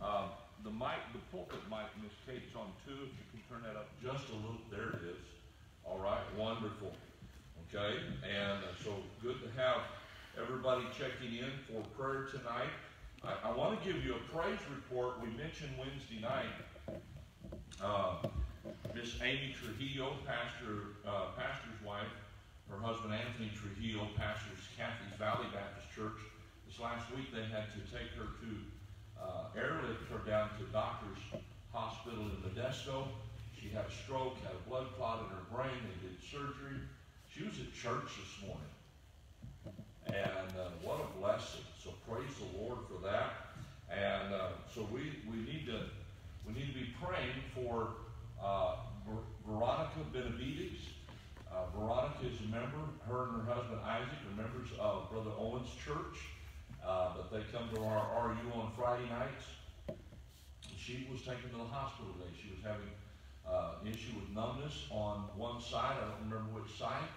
Uh, the mic, the pulpit mic, Miss Kate's on two. If you can turn that up just a little, there it is. All right, wonderful. Okay, and uh, so good to have everybody checking in for prayer tonight. I, I want to give you a praise report. We mentioned Wednesday night. Uh, Miss Amy Trujillo, pastor, uh, pastor's wife, her husband Anthony Trujillo pastors Catholic Valley Baptist Church. This last week they had to take her to uh, airlift her down to Doctor's Hospital in Modesto. She had a stroke, had a blood clot in her brain. They did surgery. She was at church this morning. And uh, what a blessing. So praise the Lord for that. And uh, so we, we need to we need to be praying for uh, Veronica Benavides. Uh, Veronica is a member, her and her husband Isaac are members of Brother Owen's church, uh, but they come to our RU on Friday nights. She was taken to the hospital today. She was having uh, an issue with numbness on one side. I don't remember which side,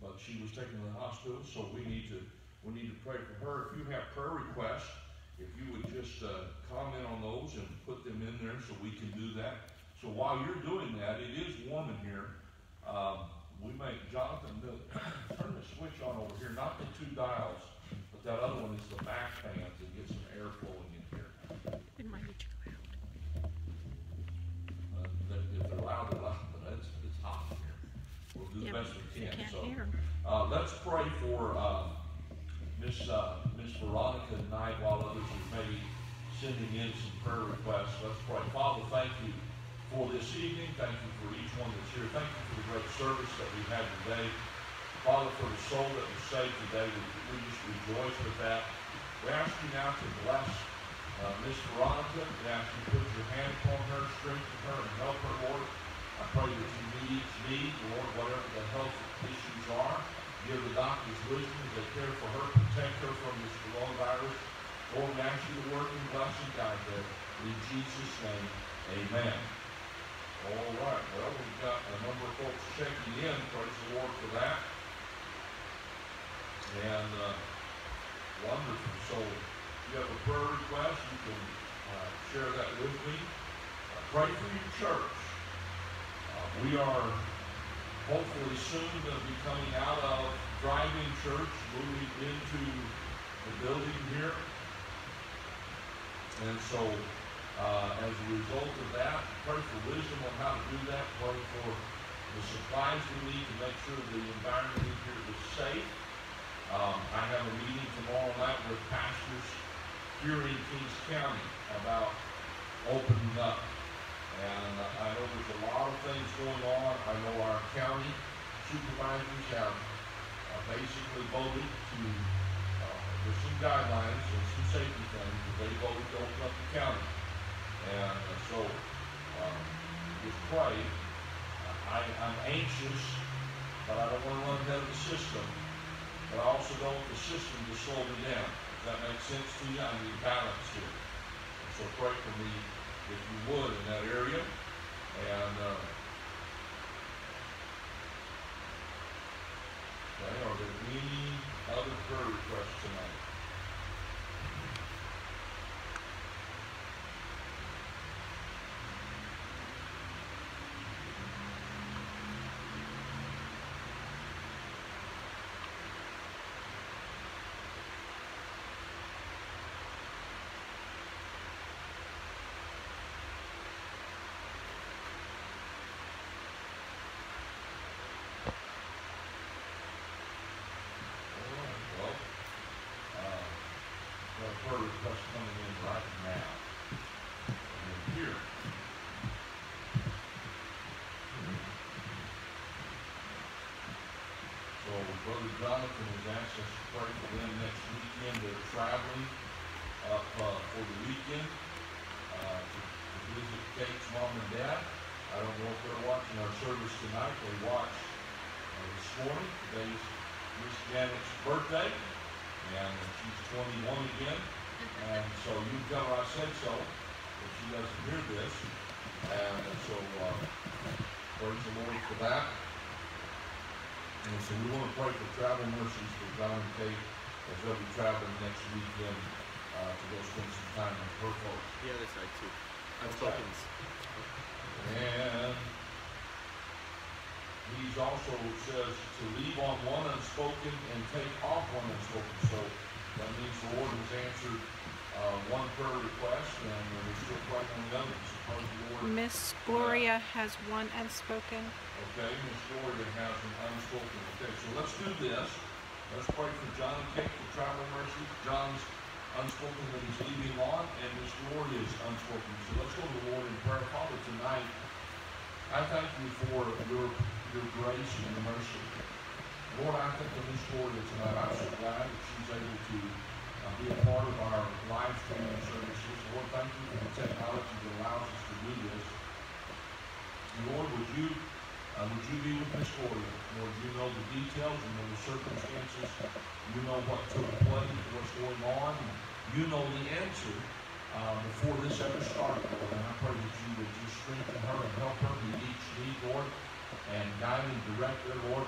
but she was taken to the hospital. So we need to we need to pray for her. If you have prayer requests, if you would just uh, comment on those and put them in there so we can do that. So while you're doing that, it is warm in here. Um, we make Jonathan, turn the switch on over here, not the two dials, that other one is the back fan to get some air flowing in here. It might be too loud. Uh, if they're loud, they're loud, but it's, it's hot in here. We'll do the best we can. can't So, hear. uh, let's pray for uh, Miss uh, Miss Veronica tonight, while others are maybe sending in some prayer requests. Let's pray. Father, thank you for this evening. Thank you for each one that's here. Thank you for the great service that we've had today. Father, for the soul that was saved today, we, just rejoice with that. We ask you now to bless uh, Miss Veronica. We ask you to put your hand upon her, strengthen her, and help her, Lord. I pray that you meet each need, Lord, whatever the health issues are. Give the doctors wisdom as they care for her, protect her from this coronavirus. Lord, we ask you to work and bless and guide her. In Jesus' name, amen. All right, well, we've got a number of folks checking in, praise the Lord for that. And, uh, wonderful, so if you have a prayer request, you can, uh, share that with me. Uh, Pray for your church. Uh, we are hopefully soon gonna be coming out of driving church, moving into the building here. And so, uh, as a result of that, pray for wisdom on how to do that. Pray for the supplies we need to make sure the environment here is safe. Um, I have a meeting tomorrow night with pastors here in Kings County about opening up. And uh, I know there's a lot of things going on. I know our county supervisors have uh, basically voted to uh, there's some guidelines and some safety things, but they voted to open up the county. And uh, so, um, just pray. I, I'm anxious, but I don't want to run ahead of the system. But I also don't want the system to slow me down. Does that make sense to you? I need balance here. And so pray for me, if you would, in that area. And, uh, okay, are there any other prayer requests tonight? All right, well, uh, got request coming in right now. And here. So Brother Jonathan has asked us to pray for them next weekend. They're traveling up, uh, for the weekend, uh, to, to visit Kate's mom and dad. I don't know if they're watching our service tonight. They watched, uh, this morning. Today's Miss Janet's birthday, and she's 21 again. And so you tell her I said so, if she doesn't hear this. And so, uh, praise the Lord for that. And so we want to pray for travel mercies for John and Kate as they'll be traveling next weekend, uh, to go spend some time with her folks. The other side too. Okay. Unspoken's. And he's also says to leave on one unspoken and take off one unspoken. So that means the Lord has answered, uh, one prayer request and we're still praying on the others. Suppose the Lord, Miss Gloria has one unspoken. okay, Miss Gloria has an unspoken. Okay, so let's do this. Let's pray for John and Kate for travel mercy. John's unspoken that he's leaving on and Miss Gloria's unspoken. So let's go to the Lord in prayer. Father, tonight, I thank you for your, your grace and your mercy. Lord, I thank for Miss Gloria tonight. I'm so glad that she's able to uh, be a part of our live streaming services. Lord, thank you for the technology that allows us to do this. And Lord, would you, uh, would you be with Miss Gloria? Lord, you know the details, you know the circumstances, you know what took place, what's going on, you know the answer uh, before this ever started, Lord. And I pray that you would just strengthen her and help her meet each need, Lord, and guide and direct her, Lord.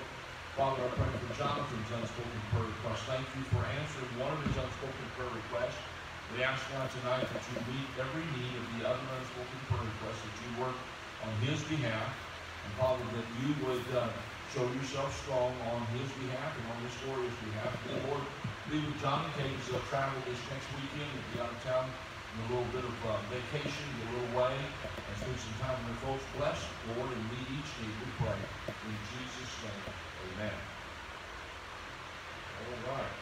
Father, I pray for Jonathan's unspoken prayer request. Thank you for answering one of his unspoken prayer requests. We ask now tonight that you meet every need of the other unspoken prayer requests, that you work on his behalf. And Father, that you would uh, show yourself strong on his behalf and on Miss Gloria's behalf. Then, Lord, be with John as they'll travel this next weekend and be out of town a little bit of uh, vacation, a little way, and spend some time with folks. Bless, Lord, and meet each need, we pray. In Jesus' amen. Right.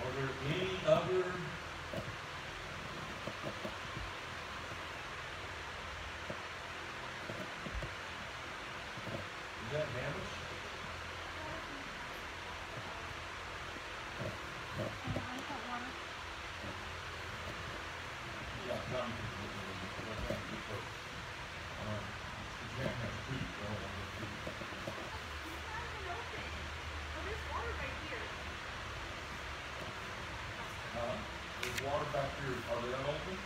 Are there any other? Is that Hannah's? Yeah, John. Alright. Jan has two, so I'll have two. Uh, water back here, are they unopened?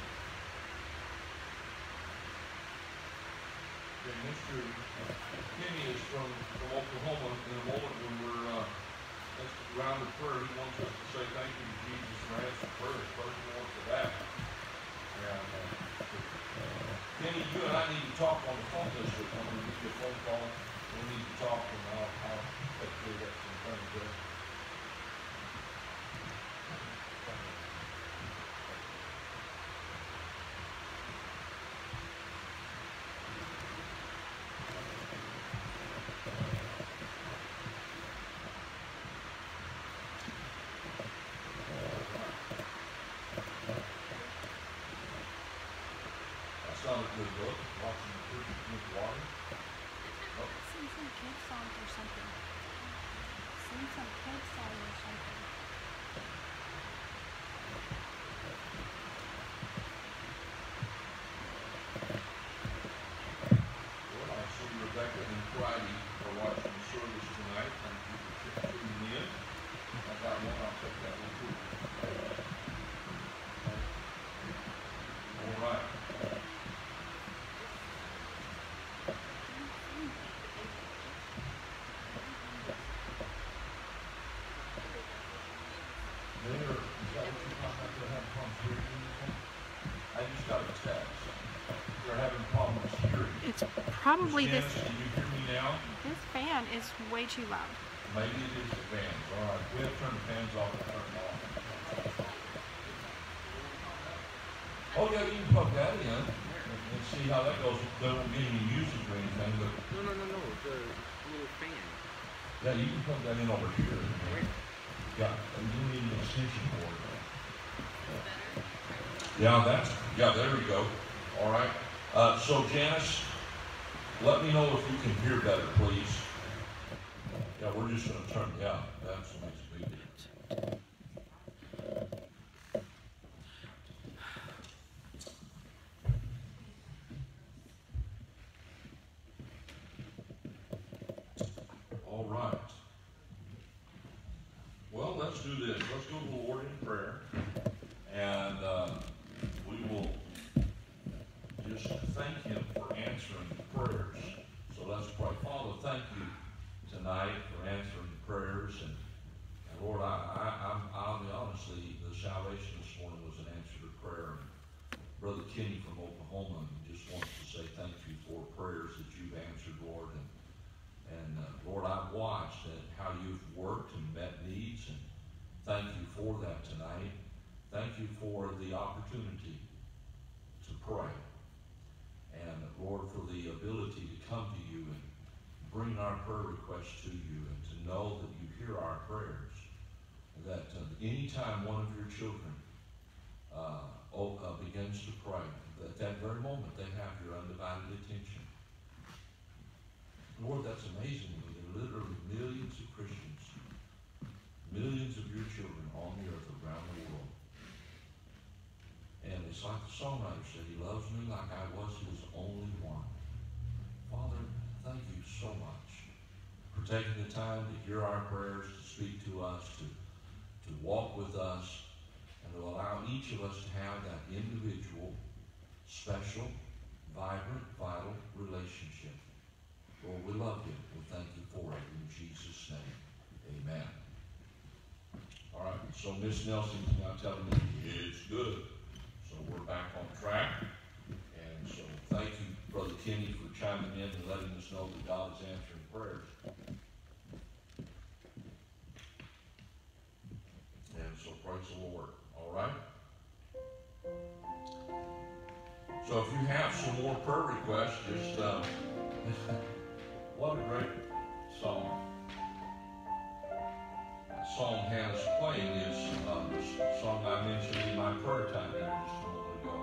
Okay, Mr. Kenny is from, from Oklahoma, in a moment when we're, uh, that's round of prayer, he wants us to say thank you to Jesus for answering prayers, first all for that. And, uh, Kenny, you and I need to talk on the phone this week, I'm gonna give you a phone call, we need to talk, and I'll, I'll take care of some things there. That's not a good look, watching the kids drink water. Sing some kid songs or something. Sing some kid song or something. Well, I see Rebecca and Friday are watching the service tonight. Thank you for tuning in. I got one, I'll take that one too. All right. There, is that what you're talking about? They're having problems hearing anything? I just got a text. They're having problems hearing. It's probably this. Janice, Can you hear me now? This fan is way too loud. Maybe it is the fans, all right, we have to turn the fans off and turn them off. Oh, yeah, you can plug that in, and and see how that goes, there won't be any music or anything, but, No, no, no, no. The little fan. yeah, you can plug that in over here. Where? Yeah, and you need an extension cord. Yeah, that's, yeah, there we go, all right, uh, so Janice, let me know if you can hear better, please. Yeah, we're just gonna turn, yeah, that's a nice big. All right. Well, let's do do this. Let's go to the Lord in prayer. And uh, we will just thank Him for answering prayers. So let's pray. Father, thank you tonight for answering prayers. And, and Lord, I, I, I'm, I'll be honestly, the salvation this morning was an answer to prayer. Brother Kenny from Oklahoma just wants to say thank you for prayers that you've answered, Lord. And, and uh, Lord, I've watched uh, how you've worked and met needs, and thank you for that tonight. Thank you for the opportunity to pray. And Lord, for the ability to come to you and bring our prayer requests to you and to know that you hear our prayers. That uh, anytime one of your children uh, uh, begins to pray, at that very moment they have your undivided attention. Lord, that's amazing. There are literally millions of Christians, millions of your children on the earth around the world. And it's like the songwriter said, He loves me like I was His only one. Father, thank you so much for taking the time to hear our prayers, to speak to us, to, to walk with us, and to allow each of us to have that individual, special, vibrant, vital relationship. Lord, we love you. We thank you for it in Jesus' name. Amen. All right, so Miss Nelson is now telling me it's good. So we're back on track. And so thank you, Brother Kenny, for chiming in and letting us know that God is answering prayers. And so praise the Lord. All right? So if you have some more prayer requests, just, um, what a great song. That song has playing is uh, the song I mentioned in my prayer time just a moment ago.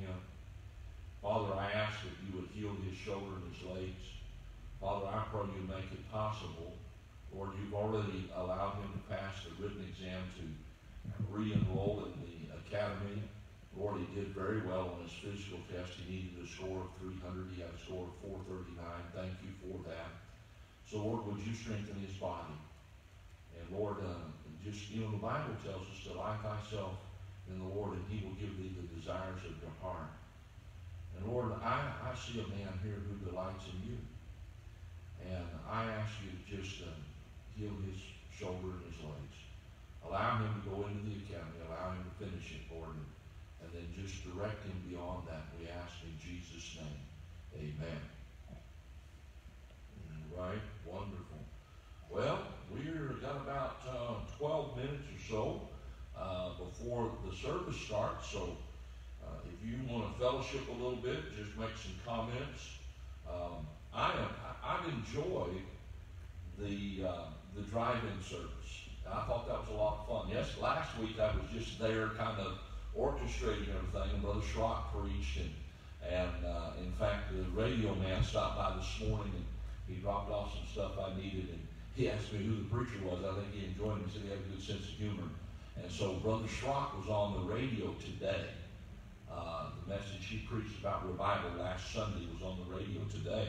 Him. Father, I ask that you would heal his shoulder and his legs. Father, I pray you make it possible. Lord, you've already allowed him to pass the written exam to re-enroll in the academy. Lord, he did very well on his physical test. He needed a score of 300. He had a score of 439. Thank you for that. So, Lord, would you strengthen his body? And Lord, uh, just, you know, the Bible tells us to delight thyself in the Lord, and he will give thee the desires of your heart. And Lord, I, I see a man here who delights in you. And I ask you to just uh, heal his shoulder and his legs. Allow him to go into the academy. Allow him to finish it, Lord. And, and then just direct him beyond that. We ask in Jesus' name. Amen. All right. Wonderful. Well, we're got about uh, 12 minutes or so uh, before the service starts. So uh, if you want to fellowship a little bit, just make some comments. Um, I am, I've enjoyed the, uh, the drive-in service. I thought that was a lot of fun. Yes, last week I was just there kind of orchestrating everything, and Brother Schrock preached, and, and uh, in fact, the radio man stopped by this morning, and he dropped off some stuff I needed, and he asked me who the preacher was. I think he enjoyed him. He said he had a good sense of humor. And so Brother Schrock was on the radio today. Uh, the message he preached about revival last Sunday was on the radio today.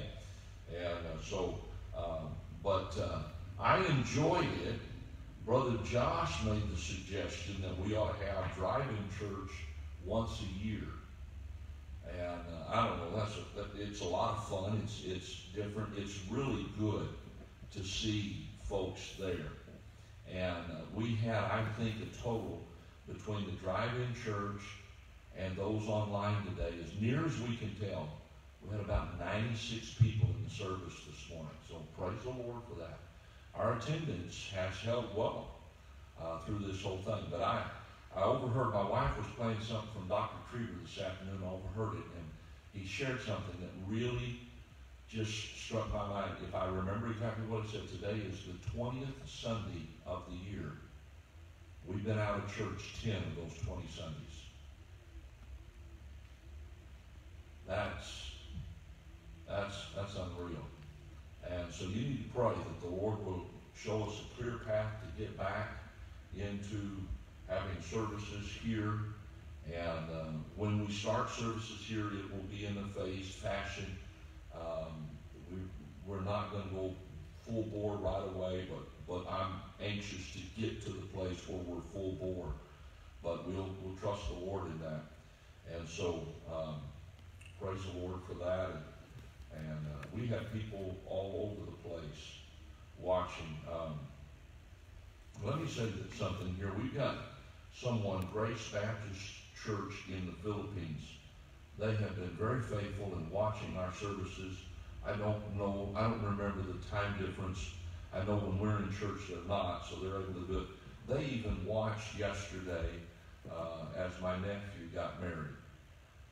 And uh, so, um, but uh, I enjoyed it. Brother Josh made the suggestion that we ought to have drive-in church once a year. And uh, I don't know, that's a, it's a lot of fun. It's it's different. It's really good to see folks there. And uh, we had, I think, a total between the drive-in church and those online today, as near as we can tell, we had about 96 people in the service this morning. So praise the Lord for that. Our attendance has held well uh, through this whole thing. But I, I overheard, my wife was playing something from Dr. Trieber this afternoon. I overheard it, and he shared something that really just struck my mind. If I remember exactly what it said, today is the 20th Sunday of the year. We've been out of church 10 of those 20 Sundays. That's, that's, that's unreal. And so you need to pray that the Lord will show us a clear path to get back into having services here. And um, when we start services here, it will be in a phased fashion. Um, we, we're not going to go full bore right away, but, but I'm anxious to get to the place where we're full bore. But we'll, we'll trust the Lord in that. And so, um, praise the Lord for that. And, and uh, we have people all over the place watching. Um, let me say something here. We've got someone, Grace Baptist Church in the Philippines. They have been very faithful in watching our services. I don't know, I don't remember the time difference. I know when we're in church, they're not, so they're able to do it. They even watched yesterday uh, as my nephew got married.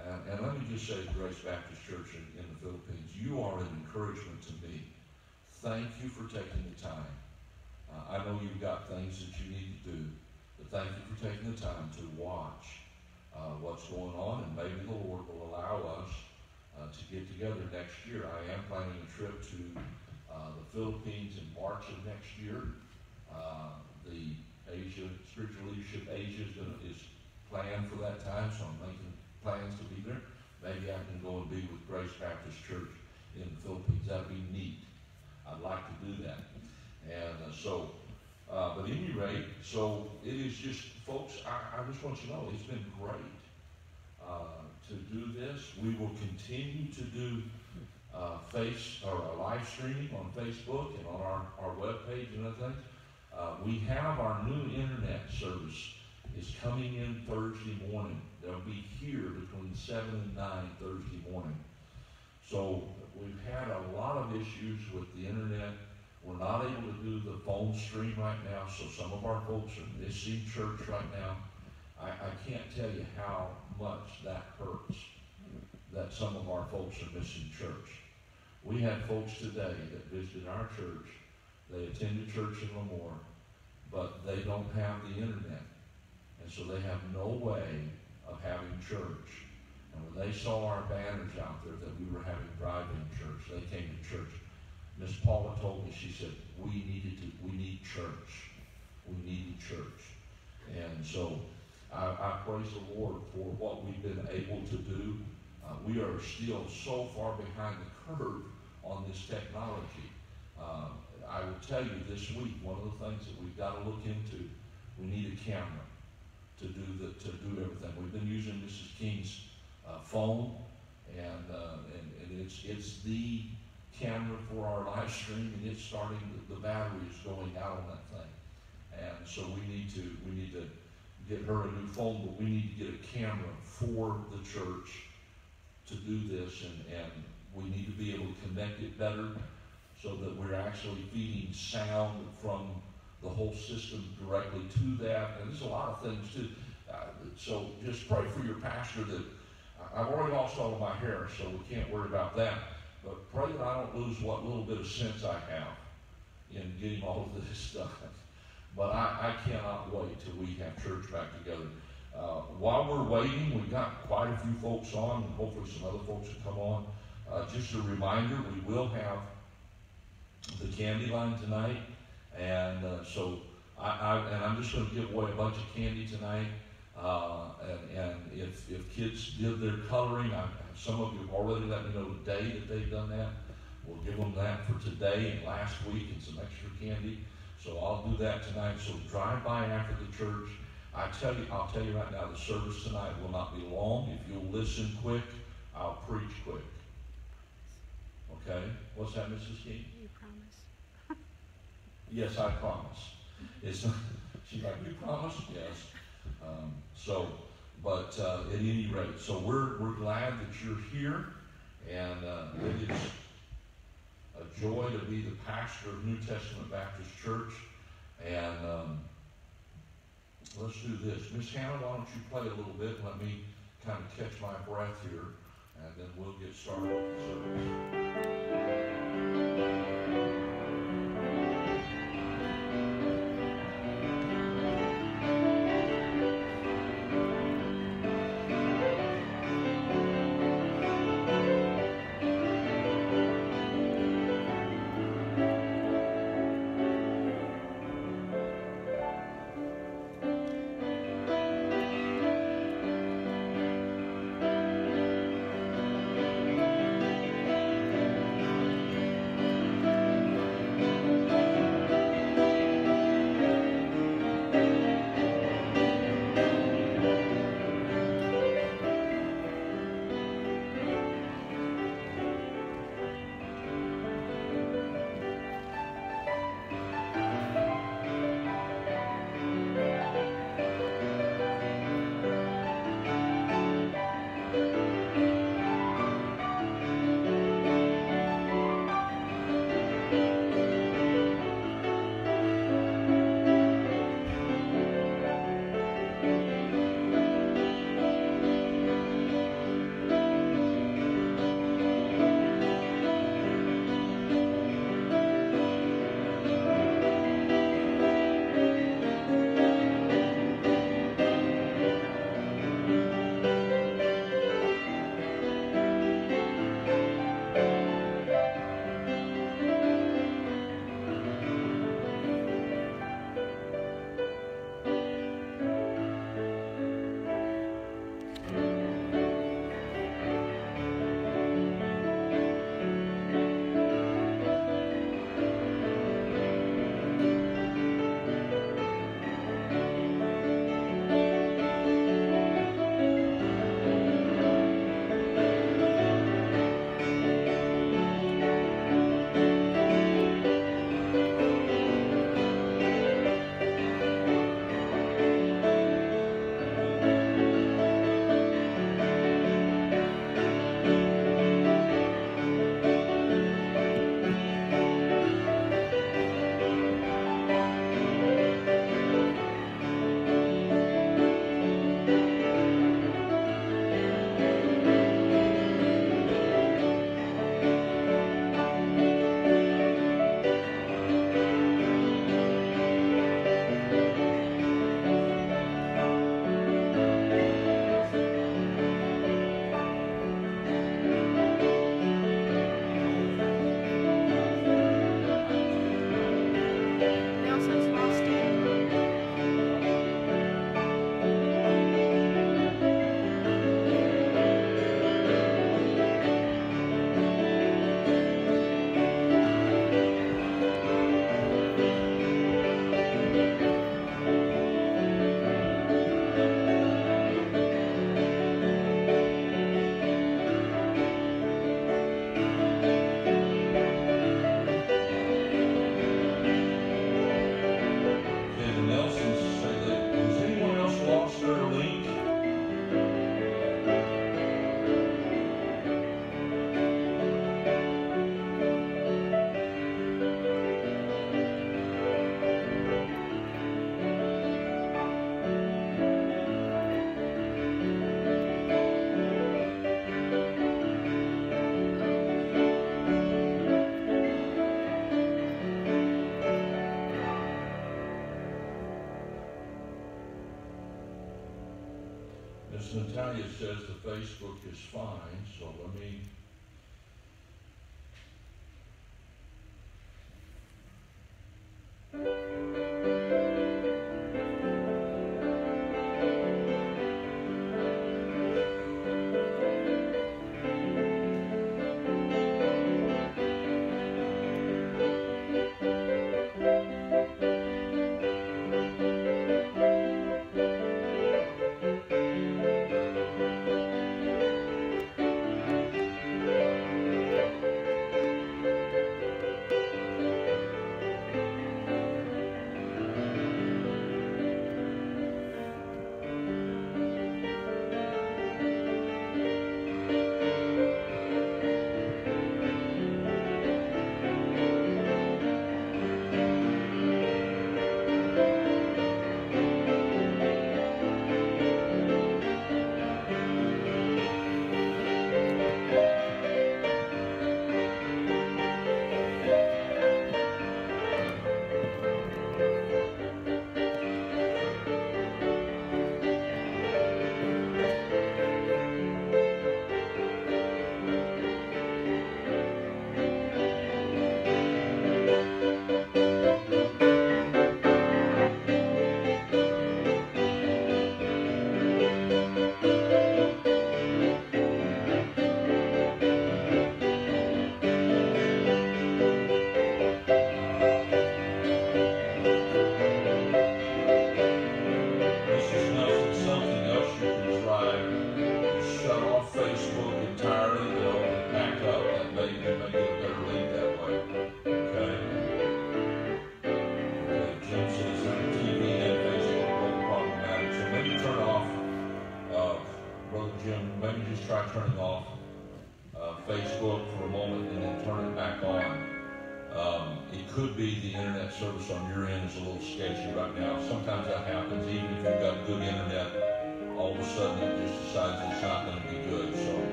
And, and let me just say, Grace Baptist Church in, in the Philippines, you are an encouragement to me. Thank you for taking the time. Uh, I know you've got things that you need to do, but thank you for taking the time to watch uh, what's going on, and maybe the Lord will allow us uh, to get together next year. I am planning a trip to uh, the Philippines in March of next year. Uh, the Asia Spiritual Leadership Asia is, gonna, is planned for that time, so I'm making plans to be there. Maybe I can go and be with Grace Baptist Church in the Philippines. That'd be neat. I'd like to do that. And uh, so, uh, but any rate, so it is just, folks, I, I just want you to know, it's been great uh, to do this. We will continue to do uh, face or live streaming on Facebook and on our, our webpage and other things. Uh, we have our new internet service is coming in Thursday morning. They'll be here between 7 and 9 Thursday morning. So we've had a lot of issues with the internet. We're not able to do the phone stream right now, so some of our folks are missing church right now. I, I can't tell you how much that hurts that some of our folks are missing church. We had folks today that visited our church. They attended church in Lemoore, but they don't have the internet. And so they have no way of having church. And when they saw our banners out there that we were having drive-in church, they came to church. Miss Paula told me, she said, we needed to, we need church. We need church. And so I, I praise the Lord for what we've been able to do. Uh, we are still so far behind the curve on this technology. Uh, I will tell you this week, one of the things that we've got to look into, we need a camera to do the, to do everything. We've been using Mrs. King's uh, phone, and, uh, and, and it's, it's the camera for our live stream, and it's starting, the, the battery is going out on that thing. And so we need to, we need to get her a new phone, but we need to get a camera for the church to do this, and, and we need to be able to connect it better so that we're actually feeding sound from the whole system directly to that. And there's a lot of things too. Uh, so just pray for your pastor that I've already lost all of my hair, so we can't worry about that. But pray that I don't lose what little bit of sense I have in getting all of this stuff. but I, I cannot wait till we have church back together. Uh, while we're waiting, we've got quite a few folks on, and hopefully some other folks will come on. Uh, just a reminder, we will have the candy line tonight, and uh, so I, I and I'm just going to give away a bunch of candy tonight. Uh, and, and if, if kids did their coloring, I, some of you have already let me know today that they've done that. We'll give them that for today and last week and some extra candy. So I'll do that tonight. So drive by after the church. I tell you, I'll tell you right now, the service tonight will not be long. If you'll listen quick, I'll preach quick. Okay? What's that, Mrs. King? You promise. Yes, I promise. It's not, she's like, you promise? Yes. Um, so, but uh, at any rate, so we're we're glad that you're here, and uh, it is a joy to be the pastor of New Testament Baptist Church. And um, let's do this, Miss Hannah. Why don't you play a little bit? Let me kind of catch my breath here, and then we'll get started with the service. says the Facebook is fine.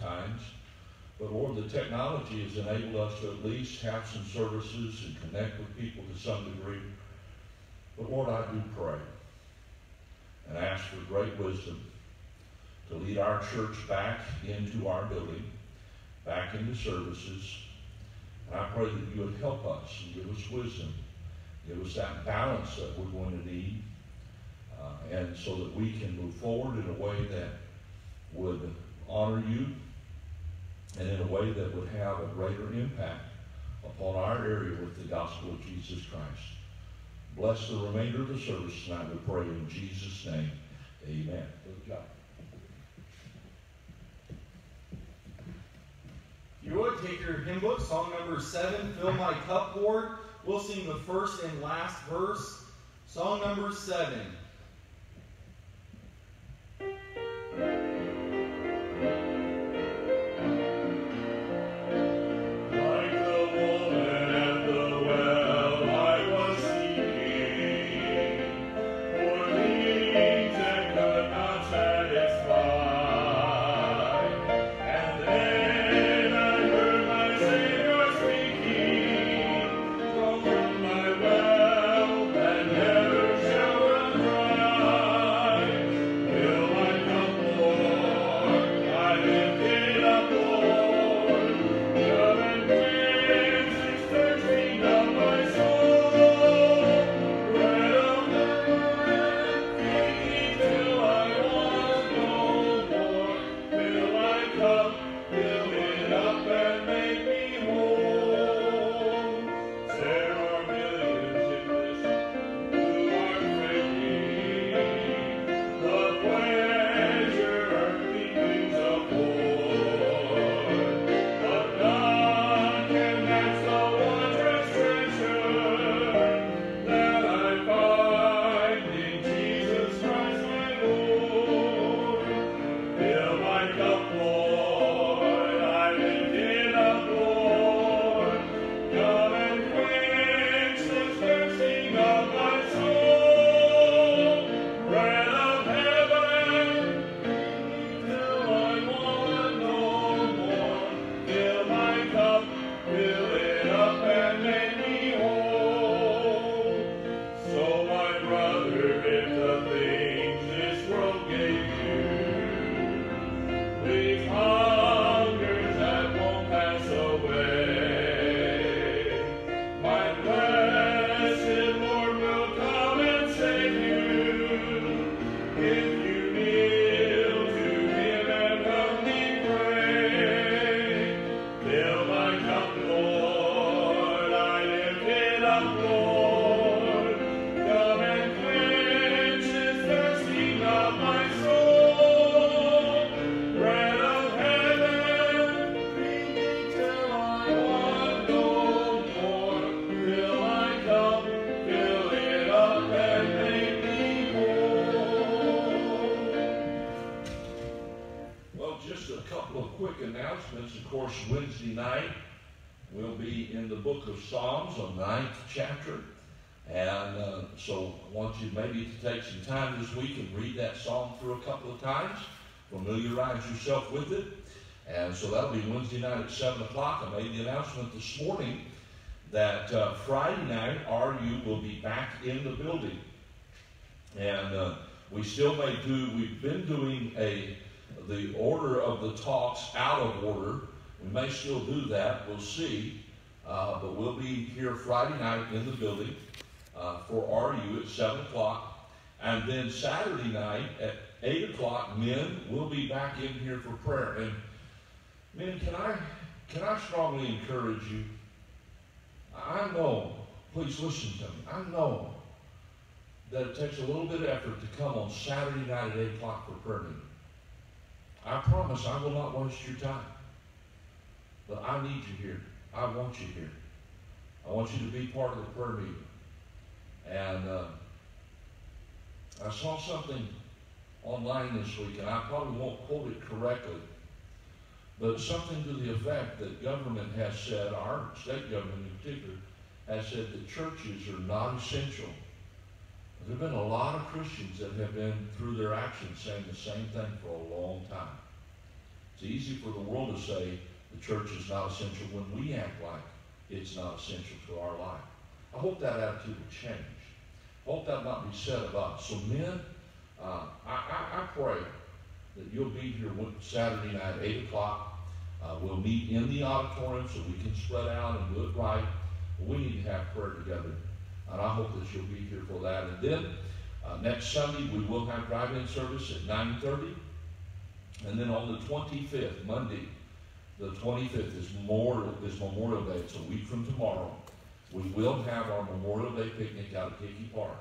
times. But Lord, the technology has enabled us to at least have some services and connect with people to some degree. But Lord, I do pray and ask for great wisdom to lead our church back into our building, back into services. And I pray that you would help us and give us wisdom, give us that balance that we're going to need, uh, and so that we can move forward in a way that would honor you and in a way that would have a greater impact upon our area with the gospel of Jesus Christ. Bless the remainder of the service tonight, we pray in Jesus' name. Amen. Brother John. If you would take your hymn book, song number seven, Fill My Cup, Lord. We'll sing the first and last verse. Song number seven. this morning that uh, Friday night, RU will be back in the building. And uh, we still may do, we've been doing a the order of the talks out of order. We may still do that, we'll see. Uh, but we'll be here Friday night in the building uh, for RU at 7 o'clock. And then Saturday night at 8 o'clock, men will be back in here for prayer. And men, can I, can I strongly encourage you? I know, please listen to me. I know that it takes a little bit of effort to come on Saturday night at 8 o'clock for prayer meeting. I promise I will not waste your time. But I need you here. I want you here. I want you to be part of the prayer meeting. And uh, I saw something online this week, and I probably won't quote it correctly, but something to the effect that government has said, our state government in particular, has said that churches are not essential. There have been a lot of Christians that have been, through their actions, saying the same thing for a long time. It's easy for the world to say the church is not essential when we act like it's not essential to our life. I hope that attitude will change. I hope that not be said of us. So, men, uh, I, I, I pray that you'll be here Saturday night, at 8 o'clock. Uh, we'll meet in the auditorium so we can spread out and do it right. We need to have prayer together. And I hope that you'll be here for that. And then uh, next Sunday we will have drive-in service at 9:30. And then on the 25th, Monday, the 25th is Memorial, is Memorial Day. It's a week from tomorrow. We will have our Memorial Day picnic out at Kiki Park.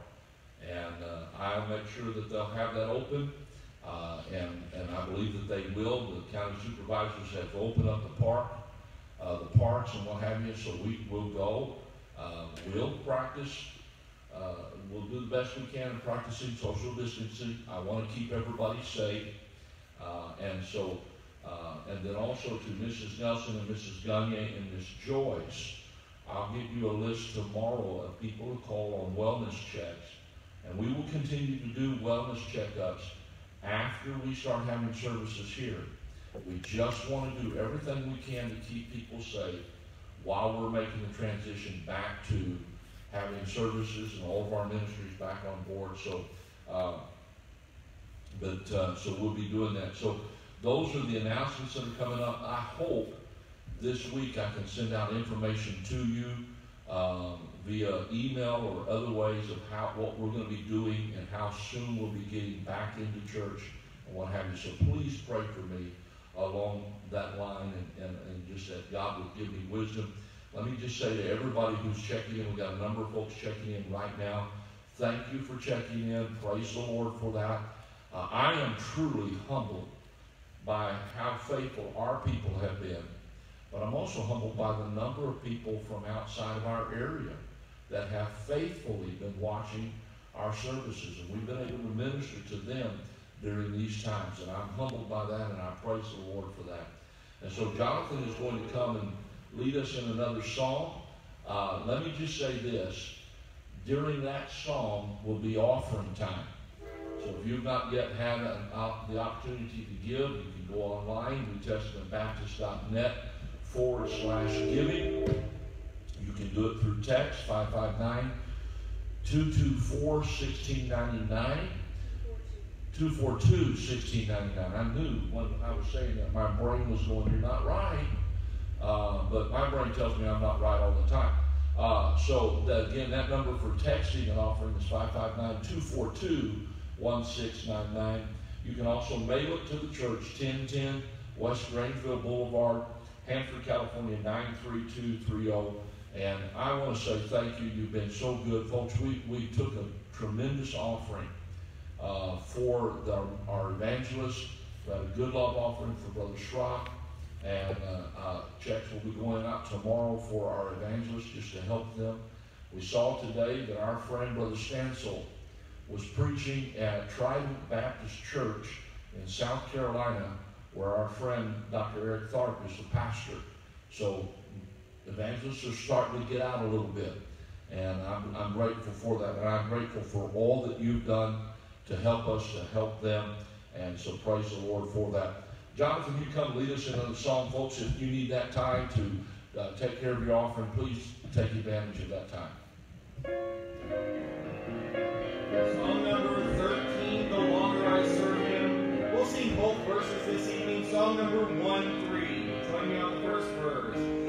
And uh, I'll make sure that they'll have that open. Uh, and, and I believe that they will. The county supervisors have opened up the park, uh, the parks and what have you, so we will go. Uh, we'll practice. Uh, we'll do the best we can in practicing social distancing. I want to keep everybody safe. Uh, and so, uh, and then also to Mrs. Nelson and Mrs. Gagne and Miss Joyce, I'll give you a list tomorrow of people to call on wellness checks. And we will continue to do wellness checkups after we start having services here. We just want to do everything we can to keep people safe while we're making the transition back to having services and all of our ministries back on board. So, uh, but uh, so we'll be doing that. So those are the announcements that are coming up. I hope this week I can send out information to you um, via email or other ways of how what we're going to be doing and how soon we'll be getting back into church and what have you. So please pray for me along that line and, and, and just that God will give me wisdom. Let me just say to everybody who's checking in, we've got a number of folks checking in right now. Thank you for checking in. Praise the Lord for that. Uh, I am truly humbled by how faithful our people have been, but I'm also humbled by the number of people from outside of our area that have faithfully been watching our services, and we've been able to minister to them during these times. And I'm humbled by that, and I praise the Lord for that. And so Jonathan is going to come and lead us in another song. Uh, let me just say this. During that song will be offering time. So if you've not yet had an, uh, the opportunity to give, you can go online, newtestamentbaptist.net forward slash giving. You can do it through text, 559 224 1699. 242 1699. I knew when I was saying that my brain was going, You're not right. Uh, but my brain tells me I'm not right all the time. Uh, so, the, again, that number for texting and offering is 559 242 1699. You can also mail it to the church, 1010 West Grangeville Boulevard, Hanford, California, 93230. And I want to say thank you. You've been so good. Folks, we, we took a tremendous offering uh, for the, our evangelists. We had a good love offering for Brother Schrock. And uh, uh, checks will be going out tomorrow for our evangelists just to help them. We saw today that our friend Brother Stansel was preaching at Trident Baptist Church in South Carolina, where our friend Dr. Eric Tharp is the pastor. So evangelists are starting to get out a little bit. And I'm, I'm grateful for that. And I'm grateful for all that you've done to help us, to help them. And so praise the Lord for that. Jonathan, you come lead us in another song, folks. If you need that time to uh, take care of your offering, please take advantage of that time. Song number 13, The Longer I Serve Him. We'll sing both verses this evening. Song number 1 3. Join me on the first verse.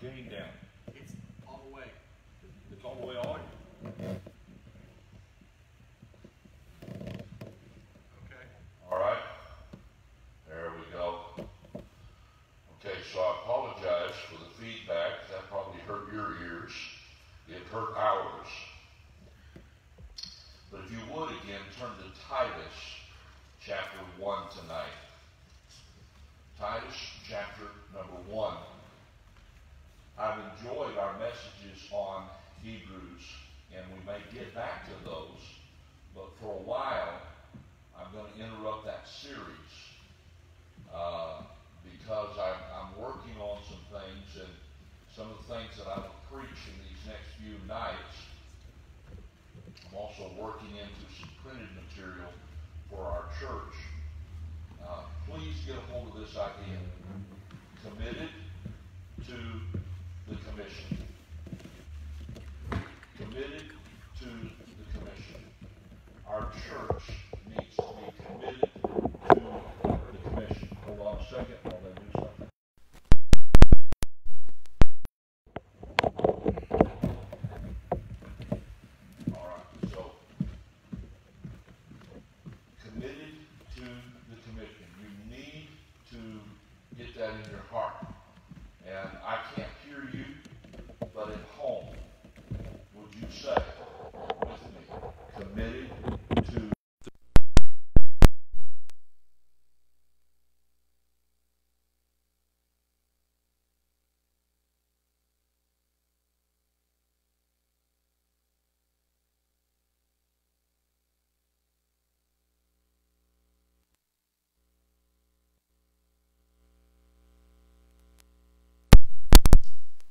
Gain down.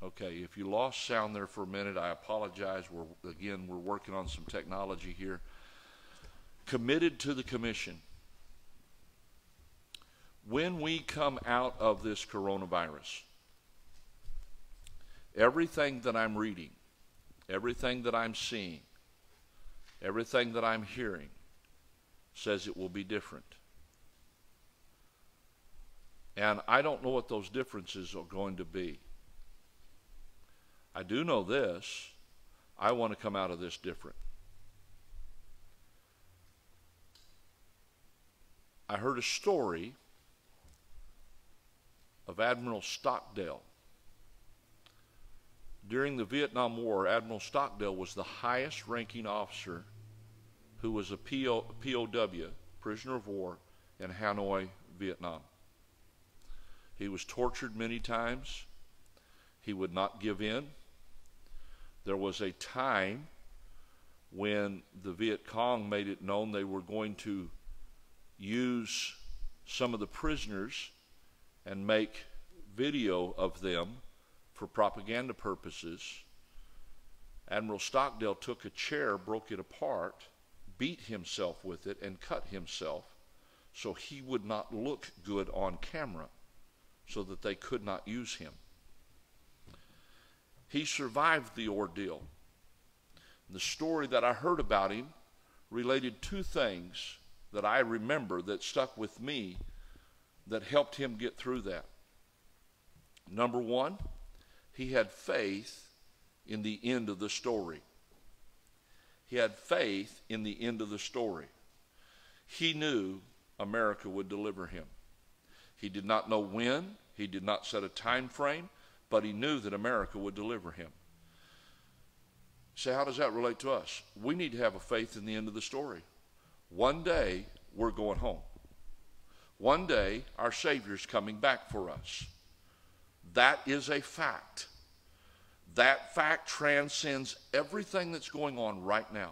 Okay, if you lost sound there for a minute, I apologize. We're again we're working on some technology here. Committed to the commission. When we come out of this coronavirus, everything that I'm reading, everything that I'm seeing, everything that I'm hearing says it will be different. And I don't know what those differences are going to be. I do know this. I want to come out of this different. I heard a story of Admiral Stockdale. During the Vietnam War, Admiral Stockdale was the highest ranking officer who was a PO, POW, prisoner of war, in Hanoi, Vietnam. He was tortured many times. He would not give in. There was a time when the Viet Cong made it known they were going to use some of the prisoners and make video of them for propaganda purposes. Admiral Stockdale took a chair, broke it apart, beat himself with it, and cut himself so he would not look good on camera, so that they could not use him. He survived the ordeal. The story that I heard about him related two things that I remember that stuck with me that helped him get through that. Number one, he had faith in the end of the story. He had faith in the end of the story. He knew America would deliver him. He did not know when, he did not set a time frame, but he knew that America would deliver him. Say, how does that relate to us? We need to have a faith in the end of the story. One day, we're going home. One day, our Savior's coming back for us. That is a fact. That fact transcends everything that's going on right now.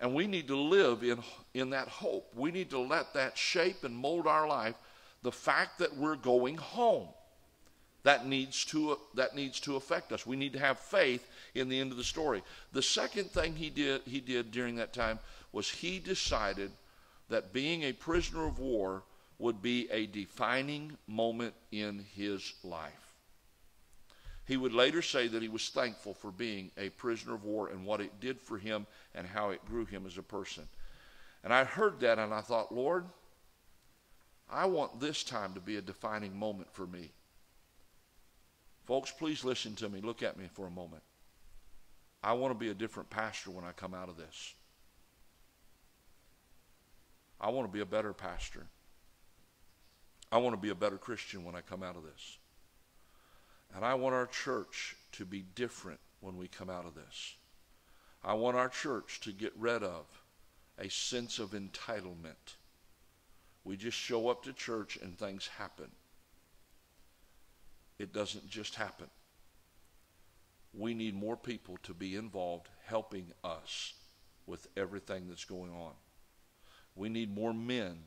And we need to live in, in that hope. We need to let that shape and mold our life. The fact that we're going home, that needs to, that needs to affect us. We need to have faith in the end of the story. The second thing he did, he did during that time was he decided that being a prisoner of war would be a defining moment in his life. He would later say that he was thankful for being a prisoner of war and what it did for him and how it grew him as a person. And I heard that and I thought, Lord, I want this time to be a defining moment for me. Folks, please listen to me. Look at me for a moment. I want to be a different pastor when I come out of this. I want to be a better pastor. I want to be a better Christian when I come out of this. And I want our church to be different when we come out of this. I want our church to get rid of a sense of entitlement. We just show up to church and things happen. It doesn't just happen. We need more people to be involved helping us with everything that's going on. We need more men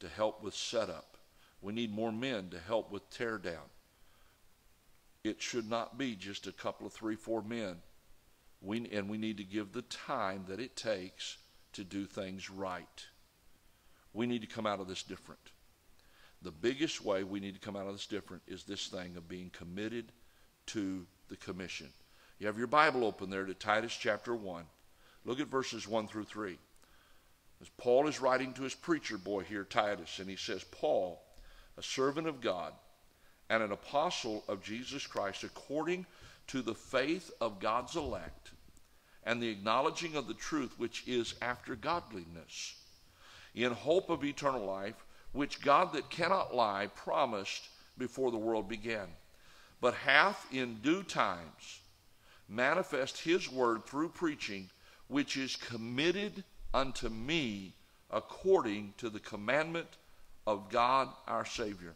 to help with setup. We need more men to help with teardown. It should not be just a couple of three, four men. We, and we need to give the time that it takes to do things right. We need to come out of this different. The biggest way we need to come out of this different is this thing of being committed to the commission. You have your Bible open there to Titus chapter 1. Look at verses 1 through 3. As Paul is writing to his preacher boy here, Titus, and he says, Paul, a servant of God and an apostle of Jesus Christ, according to the faith of God's elect and the acknowledging of the truth which is after godliness, in hope of eternal life, which God that cannot lie promised before the world began, but hath in due times manifest his word through preaching, which is committed unto me according to the commandment of God our Savior.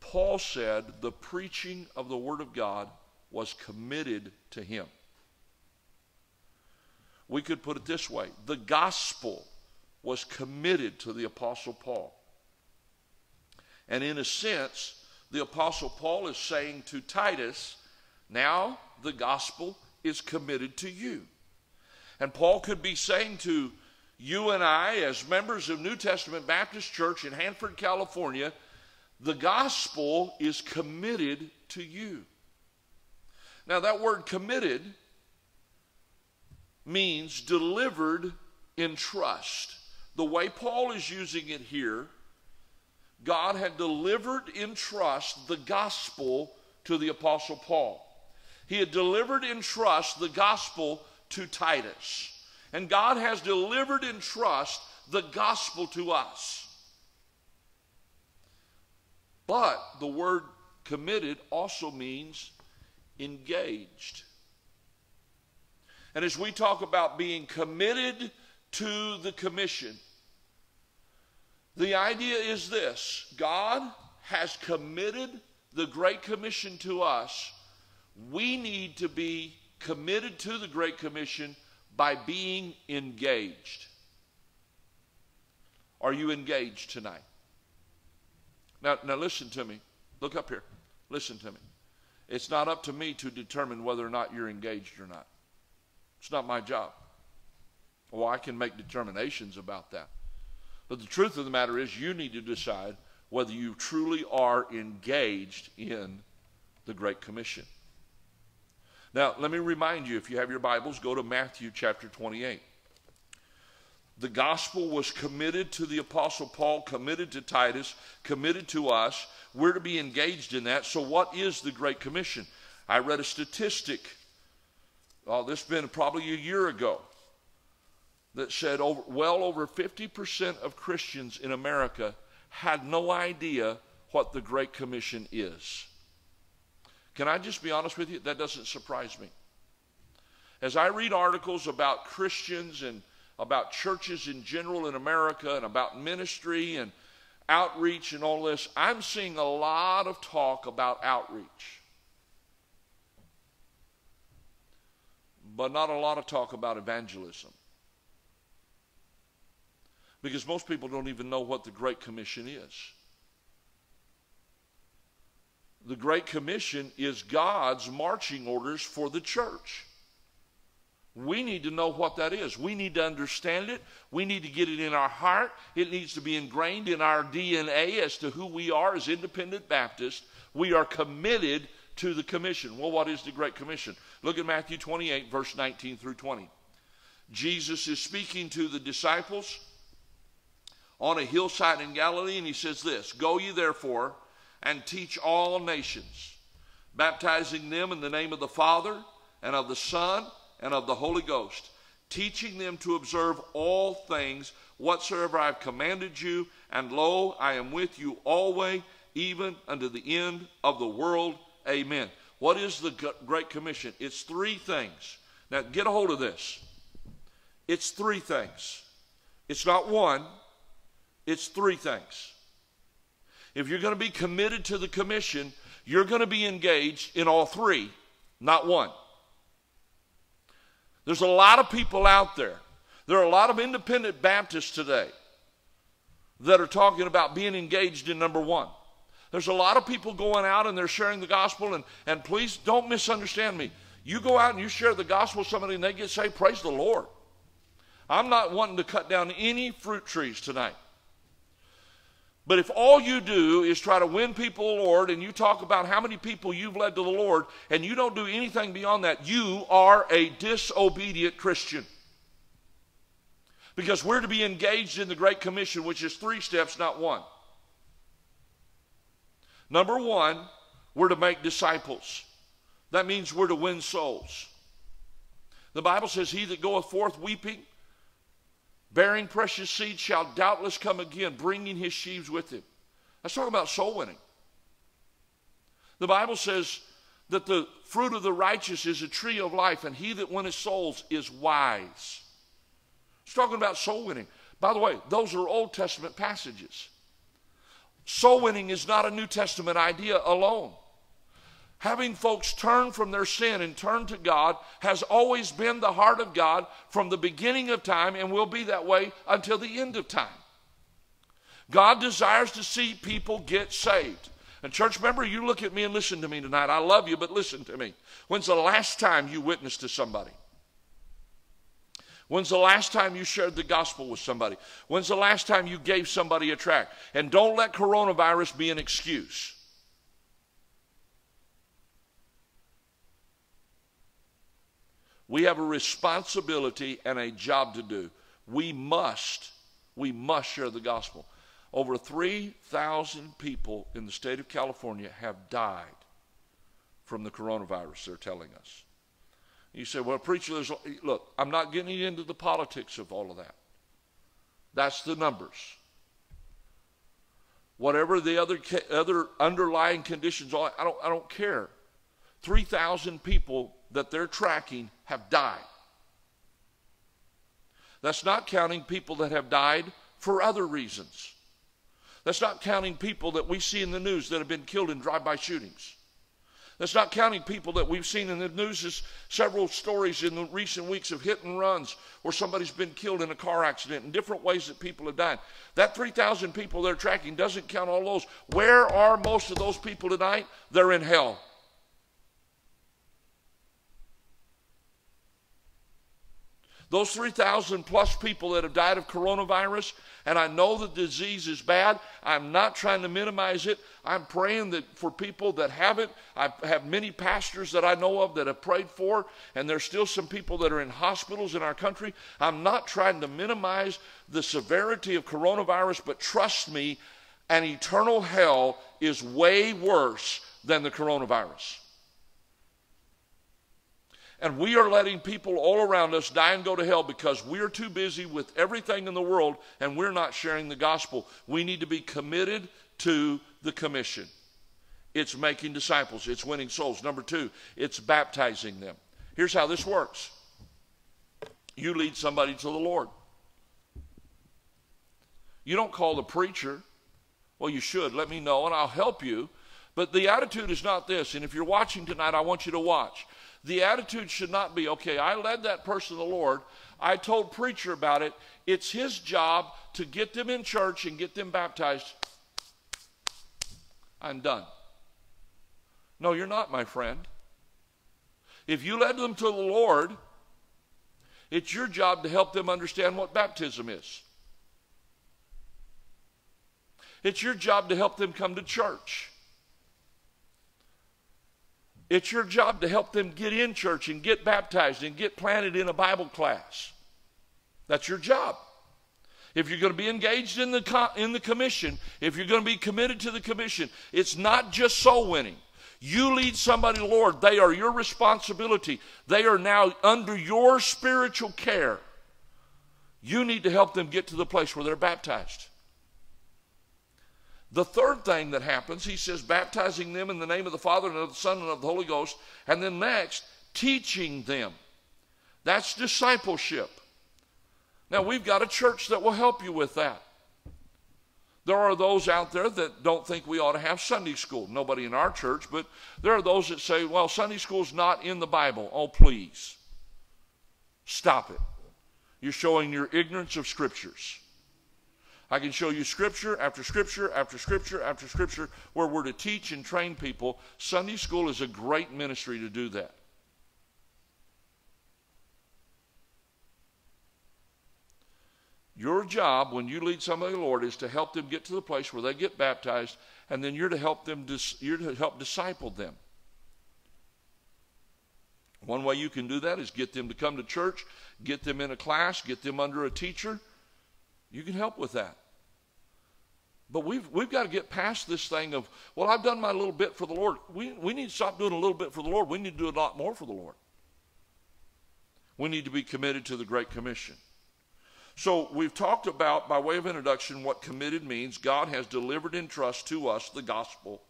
Paul said the preaching of the Word of God was committed to him. We could put it this way the gospel was committed to the Apostle Paul. And in a sense, the Apostle Paul is saying to Titus, now the gospel is committed to you. And Paul could be saying to you and I, as members of New Testament Baptist Church in Hanford, California, the gospel is committed to you. Now, that word committed means delivered in trust. The way Paul is using it here, God had delivered in trust the gospel to the Apostle Paul. He had delivered in trust the gospel to Titus. And God has delivered in trust the gospel to us. But the word committed also means engaged. And as we talk about being committed to the commission, the idea is this God has committed the Great Commission to us. We need to be committed to the Great Commission by being engaged. Are you engaged tonight? Now, now listen to me. Look up here. Listen to me. It's not up to me to determine whether or not you're engaged or not. It's not my job. Well, I can make determinations about that. But the truth of the matter is, you need to decide whether you truly are engaged in the Great Commission. Now, let me remind you if you have your Bibles, go to Matthew chapter 28. The gospel was committed to the Apostle Paul, committed to Titus, committed to us. We're to be engaged in that. So, what is the Great Commission? I read a statistic, oh, this has been probably a year ago, that said over, well over 50% of Christians in America had no idea what the Great Commission is. Can I just be honest with you? That doesn't surprise me. As I read articles about Christians and about churches in general in America and about ministry and outreach and all this, I'm seeing a lot of talk about outreach. But not a lot of talk about evangelism. Because most people don't even know what the Great Commission is. The Great Commission is God's marching orders for the church. We need to know what that is. We need to understand it. We need to get it in our heart. It needs to be ingrained in our DNA as to who we are as independent Baptists. We are committed to the commission. Well, what is the Great Commission? Look at Matthew 28, verse 19 through 20. Jesus is speaking to the disciples on a hillside in Galilee, and he says this Go ye therefore and teach all nations, baptizing them in the name of the Father and of the Son and of the Holy Ghost, teaching them to observe all things whatsoever I have commanded you, and lo, I am with you always, even unto the end of the world. Amen. What is the Great Commission? It's three things. Now, get a hold of this. It's three things. It's not one, it's three things. If you're going to be committed to the commission, you're going to be engaged in all three, not one. There's a lot of people out there. There are a lot of independent Baptists today that are talking about being engaged in number one. There's a lot of people going out and they're sharing the gospel, and, and please don't misunderstand me. You go out and you share the gospel with somebody and they get saved, praise the Lord. I'm not wanting to cut down any fruit trees tonight. But if all you do is try to win people to the Lord and you talk about how many people you've led to the Lord and you don't do anything beyond that, you are a disobedient Christian. Because we're to be engaged in the Great Commission, which is three steps, not one. Number one, we're to make disciples. That means we're to win souls. The Bible says, He that goeth forth weeping bearing precious seed, shall doubtless come again, bringing his sheaves with him. Let's talk about soul winning. The Bible says that the fruit of the righteous is a tree of life, and he that winneth souls is wise. It's talking about soul winning. By the way, those are Old Testament passages. Soul winning is not a New Testament idea alone having folks turn from their sin and turn to God has always been the heart of God from the beginning of time and will be that way until the end of time. God desires to see people get saved. And, church member, you look at me and listen to me tonight. I love you, but listen to me. When's the last time you witnessed to somebody? When's the last time you shared the gospel with somebody? When's the last time you gave somebody a tract? And don't let coronavirus be an excuse. We have a responsibility and a job to do. We must, we must share the gospel. Over 3,000 people in the state of California have died from the coronavirus, they're telling us. You say, well, preacher, there's, look, I'm not getting into the politics of all of that. That's the numbers. Whatever the other, other underlying conditions are, I don't, I don't care. 3,000 people that they're tracking have died. That's not counting people that have died for other reasons. That's not counting people that we see in the news that have been killed in drive by shootings. That's not counting people that we've seen in the news as several stories in the recent weeks of hit and runs where somebody's been killed in a car accident in different ways that people have died. That 3,000 people they're tracking doesn't count all those. Where are most of those people tonight? They're in hell. Those 3,000 plus people that have died of coronavirus, and I know the disease is bad. I'm not trying to minimize it. I'm praying that for people that have it, I have many pastors that I know of that have prayed for, and there's still some people that are in hospitals in our country. I'm not trying to minimize the severity of coronavirus, but trust me, an eternal hell is way worse than the coronavirus. And we are letting people all around us die and go to hell because we're too busy with everything in the world and we're not sharing the gospel. We need to be committed to the commission. It's making disciples, it's winning souls. Number two, it's baptizing them. Here's how this works you lead somebody to the Lord. You don't call the preacher. Well, you should. Let me know and I'll help you. But the attitude is not this. And if you're watching tonight, I want you to watch. The attitude should not be, okay, I led that person to the Lord. I told preacher about it. It's his job to get them in church and get them baptized. I'm done. No, you're not, my friend. If you led them to the Lord, it's your job to help them understand what baptism is. It's your job to help them come to church. It's your job to help them get in church and get baptized and get planted in a Bible class. That's your job. If you're going to be engaged in the, in the commission, if you're going to be committed to the commission, it's not just soul winning. You lead somebody Lord, they are your responsibility. They are now under your spiritual care. You need to help them get to the place where they're baptized. The third thing that happens, he says, baptizing them in the name of the Father and of the Son and of the Holy Ghost. And then next, teaching them. That's discipleship. Now, we've got a church that will help you with that. There are those out there that don't think we ought to have Sunday school. Nobody in our church, but there are those that say, well, Sunday school's not in the Bible. Oh, please. Stop it. You're showing your ignorance of scriptures. I can show you scripture after scripture after scripture after scripture where we're to teach and train people. Sunday school is a great ministry to do that. Your job when you lead somebody to the Lord is to help them get to the place where they get baptized, and then you're to help them. You're to help disciple them. One way you can do that is get them to come to church, get them in a class, get them under a teacher. You can help with that. But we've, we've got to get past this thing of, well, I've done my little bit for the Lord. We, we need to stop doing a little bit for the Lord. We need to do a lot more for the Lord. We need to be committed to the Great Commission. So we've talked about, by way of introduction, what committed means. God has delivered in trust to us the gospel.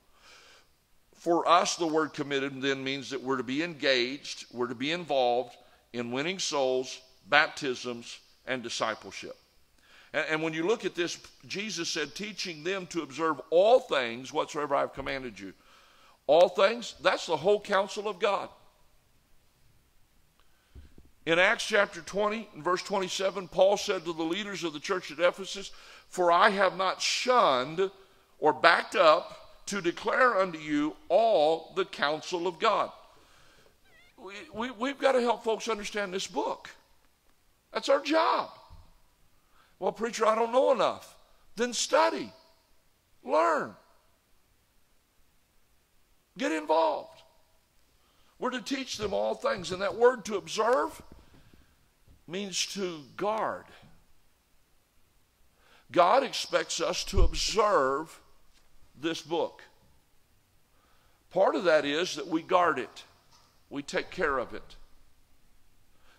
For us, the word committed then means that we're to be engaged, we're to be involved in winning souls, baptisms, and discipleship. And, when you look at this, Jesus said, teaching them to observe all things whatsoever I've commanded you. All things, that's the whole counsel of God. In Acts chapter 20, and verse 27, Paul said to the leaders of the church at Ephesus, For I have not shunned or backed up to declare unto you all the counsel of God. We, we, we've got to help folks understand this book. That's our job. Well, preacher, I don't know enough. Then study, learn, get involved. We're to teach them all things, and that word to observe means to guard. God expects us to observe this book. Part of that is that we guard it, we take care of it.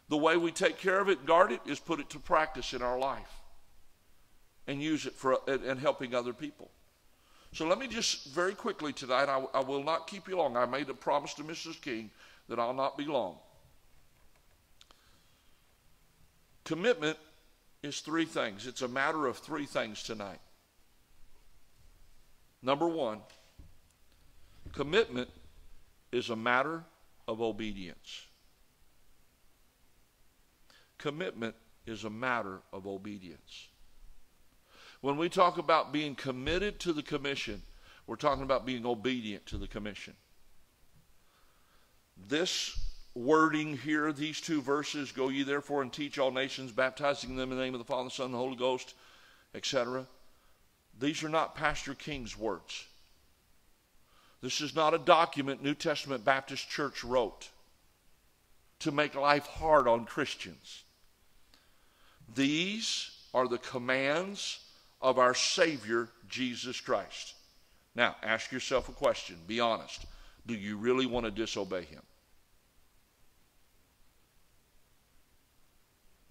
The way we take care of it, guard it, is put it to practice in our life and use it for and helping other people. So let me just very quickly tonight, I, I will not keep you long. I made a promise to Mrs. King that I'll not be long. Commitment is three things. It's a matter of three things tonight. Number one, commitment is a matter of obedience. Commitment is a matter of obedience. When we talk about being committed to the commission, we're talking about being obedient to the commission. This wording here, these two verses, go ye therefore and teach all nations, baptizing them in the name of the Father, Son, and Holy Ghost, etc. These are not Pastor King's words. This is not a document New Testament Baptist Church wrote to make life hard on Christians. These are the commands of our Savior, Jesus Christ. Now, ask yourself a question. Be honest. Do you really want to disobey Him?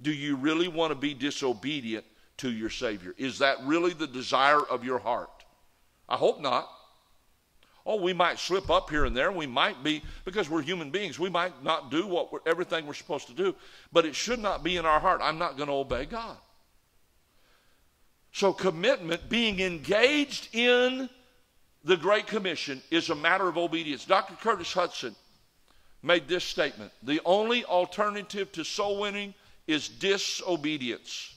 Do you really want to be disobedient to your Savior? Is that really the desire of your heart? I hope not. Oh, we might slip up here and there. We might be, because we're human beings, we might not do what we're, everything we're supposed to do. But it should not be in our heart, I'm not going to obey God. So, commitment, being engaged in the Great Commission, is a matter of obedience. Dr. Curtis Hutson made this statement The only alternative to soul winning is disobedience.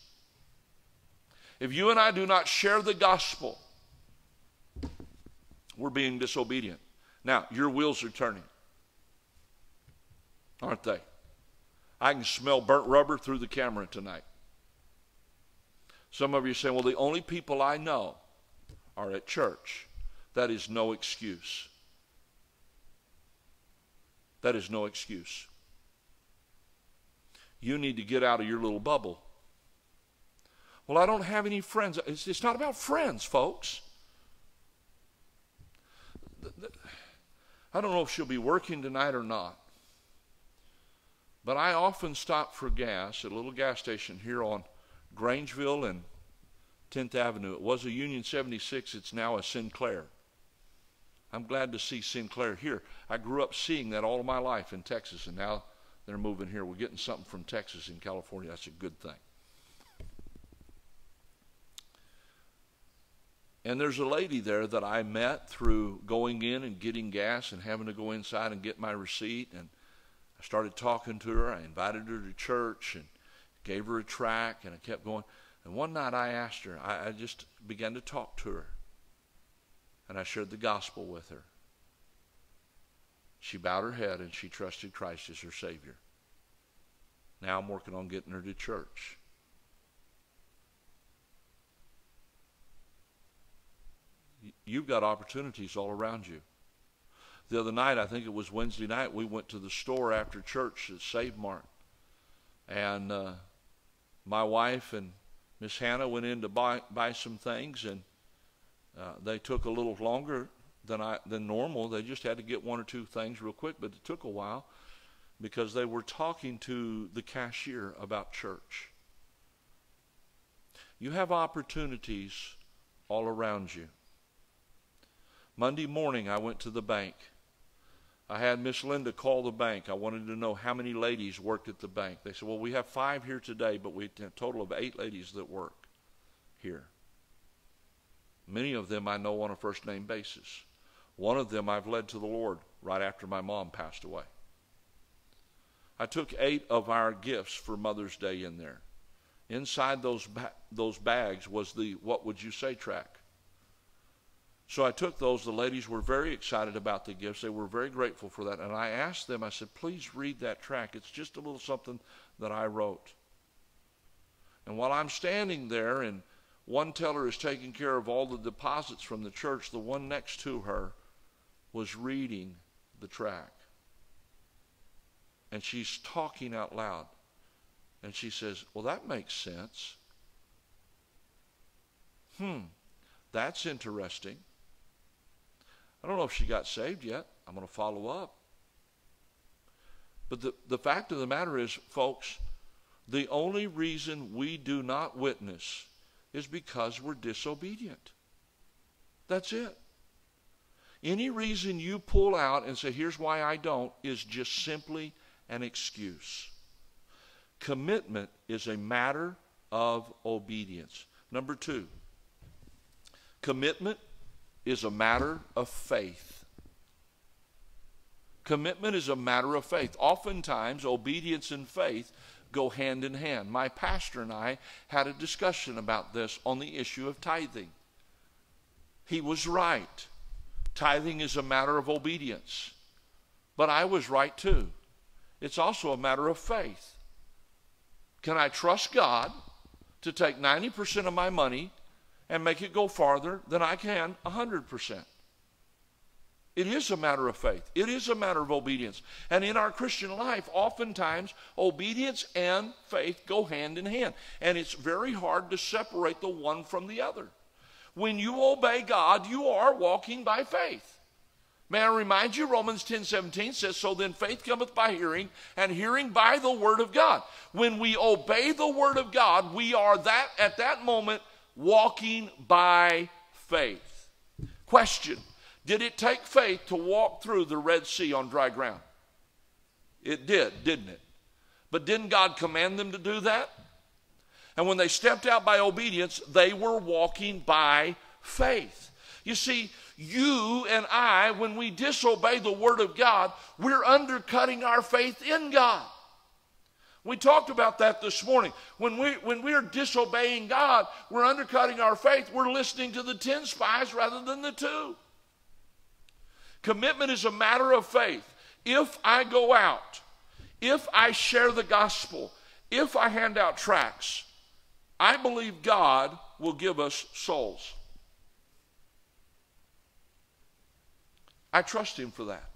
If you and I do not share the gospel, we're being disobedient. Now, your wheels are turning, aren't they? I can smell burnt rubber through the camera tonight. Some of you are saying, well, the only people I know are at church. That is no excuse. That is no excuse. You need to get out of your little bubble. Well, I don't have any friends. It's, it's not about friends, folks. I don't know if she'll be working tonight or not. But I often stop for gas at a little gas station here on Grangeville and 10th Avenue. It was a Union 76, it's now a Sinclair. I'm glad to see Sinclair here. I grew up seeing that all of my life in Texas, and now they're moving here. We're getting something from Texas in California. That's a good thing. And there's a lady there that I met through going in and getting gas and having to go inside and get my receipt. And I started talking to her. I invited her to church and gave her a track, and I kept going. And one night I asked her, I, I just began to talk to her. And I shared the gospel with her. She bowed her head and she trusted Christ as her Savior. Now I'm working on getting her to church. You've got opportunities all around you. The other night, I think it was Wednesday night, we went to the store after church at Save Mart. And uh, my wife and Miss Hannah went in to buy, buy some things, and uh, they took a little longer than I than normal. They just had to get one or two things real quick, but it took a while because they were talking to the cashier about church. You have opportunities all around you. Monday morning, I went to the bank. I had Miss Linda call the bank. I wanted to know how many ladies worked at the bank. They said, Well, we have five here today, but we have a total of eight ladies that work here. Many of them I know on a first name basis. One of them I've led to the Lord right after my mom passed away. I took eight of our gifts for Mother's Day in there. Inside those, ba- those bags was the What Would You Say track. So I took those. The ladies were very excited about the gifts. They were very grateful for that. And I asked them, I said, please read that track. It's just a little something that I wrote. And while I'm standing there and one teller is taking care of all the deposits from the church, the one next to her was reading the track. And she's talking out loud. And she says, Well, that makes sense. Hmm, that's interesting. I don't know if she got saved yet. I'm going to follow up. But the, the fact of the matter is, folks, the only reason we do not witness is because we're disobedient. That's it. Any reason you pull out and say, here's why I don't, is just simply an excuse. Commitment is a matter of obedience. Number two, commitment is a matter of faith. Commitment is a matter of faith. Oftentimes, obedience and faith go hand in hand. My pastor and I had a discussion about this on the issue of tithing. He was right. Tithing is a matter of obedience. But I was right too. It's also a matter of faith. Can I trust God to take 90% of my money and make it go farther than I can 100%. It is a matter of faith. It is a matter of obedience. And in our Christian life, oftentimes obedience and faith go hand in hand. And it's very hard to separate the one from the other. When you obey God, you are walking by faith. May I remind you, Romans 10 17 says, So then faith cometh by hearing, and hearing by the word of God. When we obey the word of God, we are that at that moment walking by faith. Question Did it take faith to walk through the Red Sea on dry ground? It did, didn't it? But didn't God command them to do that? And when they stepped out by obedience, they were walking by faith. You see, you and I, when we disobey the Word of God, we're undercutting our faith in God. We talked about that this morning. When, we, when we're disobeying God, we're undercutting our faith. We're listening to the 10 spies rather than the two. Commitment is a matter of faith. If I go out, if I share the gospel, if I hand out tracts, I believe God will give us souls. I trust Him for that.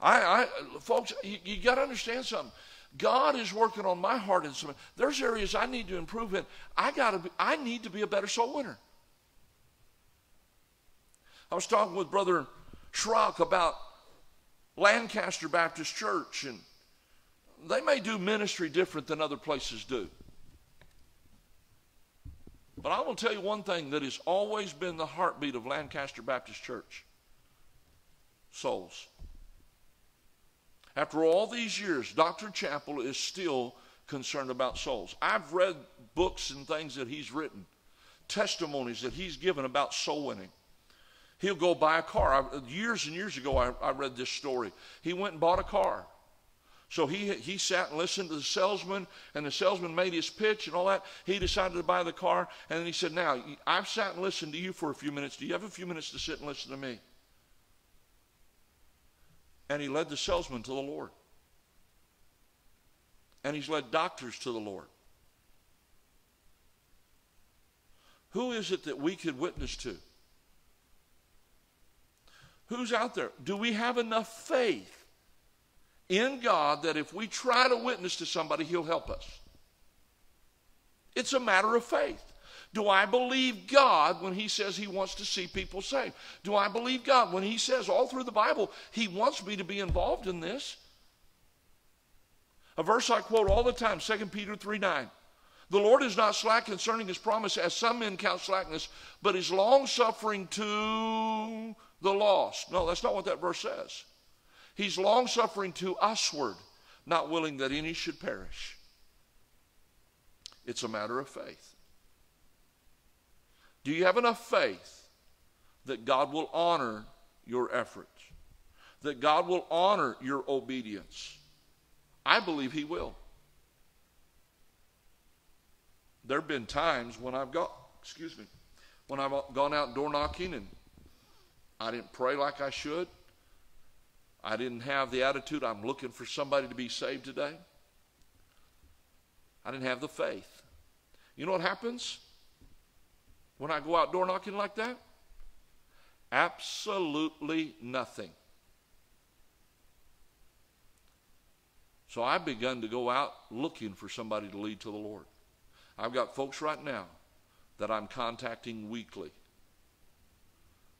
I, I folks, you, you got to understand something. God is working on my heart in some. There's areas I need to improve in. I got to. I need to be a better soul winner. I was talking with Brother Schrock about Lancaster Baptist Church, and they may do ministry different than other places do. But I will tell you one thing that has always been the heartbeat of Lancaster Baptist Church souls. After all these years, Dr. Chappell is still concerned about souls. I've read books and things that he's written, testimonies that he's given about soul winning. He'll go buy a car. I, years and years ago, I, I read this story. He went and bought a car. So he, he sat and listened to the salesman, and the salesman made his pitch and all that. He decided to buy the car, and then he said, Now, I've sat and listened to you for a few minutes. Do you have a few minutes to sit and listen to me? And he led the salesman to the Lord. And he's led doctors to the Lord. Who is it that we could witness to? Who's out there? Do we have enough faith in God that if we try to witness to somebody, He'll help us? It's a matter of faith. Do I believe God when He says He wants to see people saved? Do I believe God when He says all through the Bible He wants me to be involved in this? A verse I quote all the time, 2 Peter 3 9. The Lord is not slack concerning his promise, as some men count slackness, but is long suffering to the lost. No, that's not what that verse says. He's long suffering to usward, not willing that any should perish. It's a matter of faith. Do you have enough faith that God will honor your efforts? That God will honor your obedience? I believe He will. There have been times when I've got, excuse me, when I've gone out door knocking and I didn't pray like I should. I didn't have the attitude, I'm looking for somebody to be saved today. I didn't have the faith. You know what happens when I go out door knocking like that? Absolutely nothing. So I've begun to go out looking for somebody to lead to the Lord. I've got folks right now that I'm contacting weekly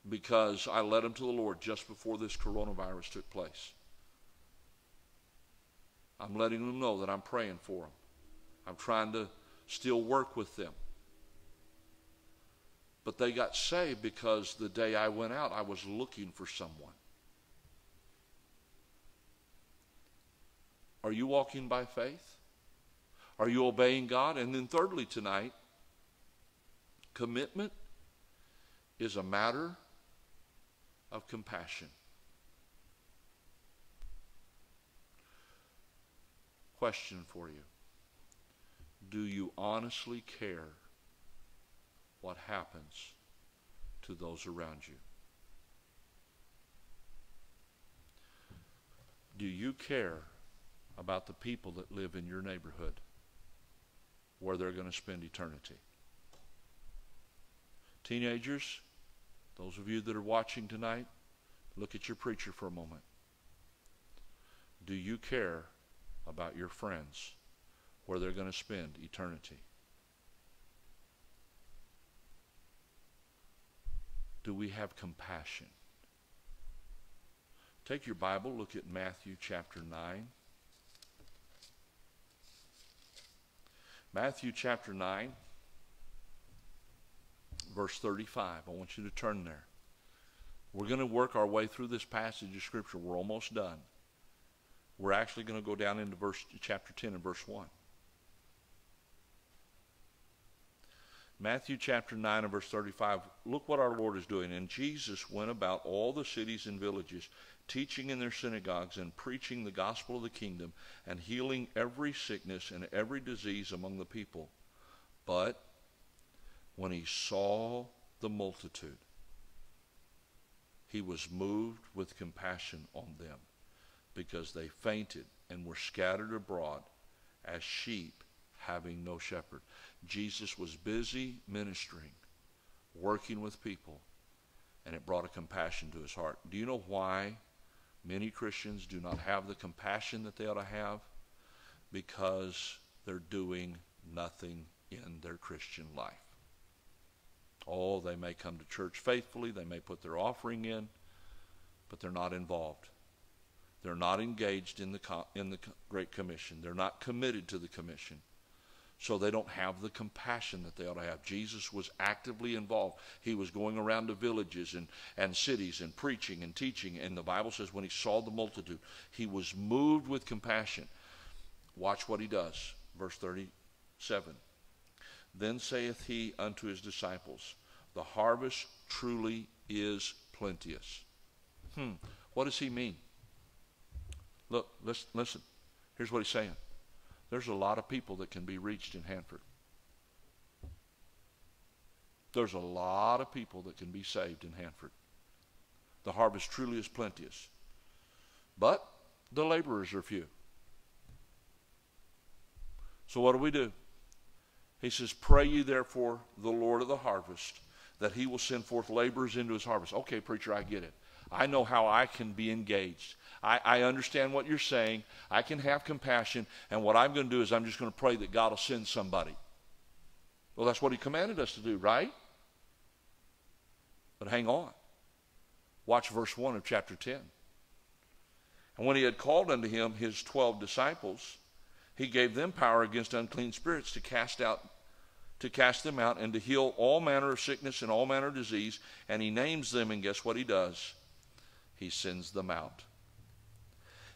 because I led them to the Lord just before this coronavirus took place. I'm letting them know that I'm praying for them. I'm trying to still work with them. But they got saved because the day I went out, I was looking for someone. Are you walking by faith? Are you obeying God? And then, thirdly, tonight, commitment is a matter of compassion. Question for you Do you honestly care what happens to those around you? Do you care about the people that live in your neighborhood where they're going to spend eternity? Teenagers, those of you that are watching tonight, look at your preacher for a moment. Do you care about your friends where they're going to spend eternity? Do we have compassion? Take your Bible, look at Matthew chapter 9. Matthew chapter 9 verse 35. I want you to turn there. We're going to work our way through this passage of Scripture. We're almost done. We're actually going to go down into verse chapter 10 and verse 1. Matthew chapter 9 and verse 35. Look what our Lord is doing. And Jesus went about all the cities and villages, teaching in their synagogues and preaching the gospel of the kingdom and healing every sickness and every disease among the people. But when he saw the multitude, he was moved with compassion on them because they fainted and were scattered abroad as sheep having no shepherd. Jesus was busy ministering, working with people, and it brought a compassion to his heart. Do you know why many Christians do not have the compassion that they ought to have? Because they're doing nothing in their Christian life. Oh, they may come to church faithfully, they may put their offering in, but they're not involved. They're not engaged in the, in the Great Commission. They're not committed to the commission so they don't have the compassion that they ought to have. Jesus was actively involved. He was going around to villages and, and cities and preaching and teaching. And the Bible says when he saw the multitude, he was moved with compassion. Watch what he does. Verse 37. Then saith he unto his disciples, The harvest truly is plenteous. Hmm. What does he mean? Look, listen, listen. Here's what he's saying. There's a lot of people that can be reached in Hanford. There's a lot of people that can be saved in Hanford. The harvest truly is plenteous. But the laborers are few. So what do we do? He says, Pray ye therefore the Lord of the harvest that he will send forth laborers into his harvest. Okay, preacher, I get it. I know how I can be engaged. I, I understand what you're saying. I can have compassion. And what I'm going to do is I'm just going to pray that God will send somebody. Well, that's what He commanded us to do, right? But hang on. Watch verse 1 of chapter 10. And when he had called unto him his twelve disciples, he gave them power against unclean spirits to cast out to cast them out and to heal all manner of sickness and all manner of disease and he names them and guess what he does he sends them out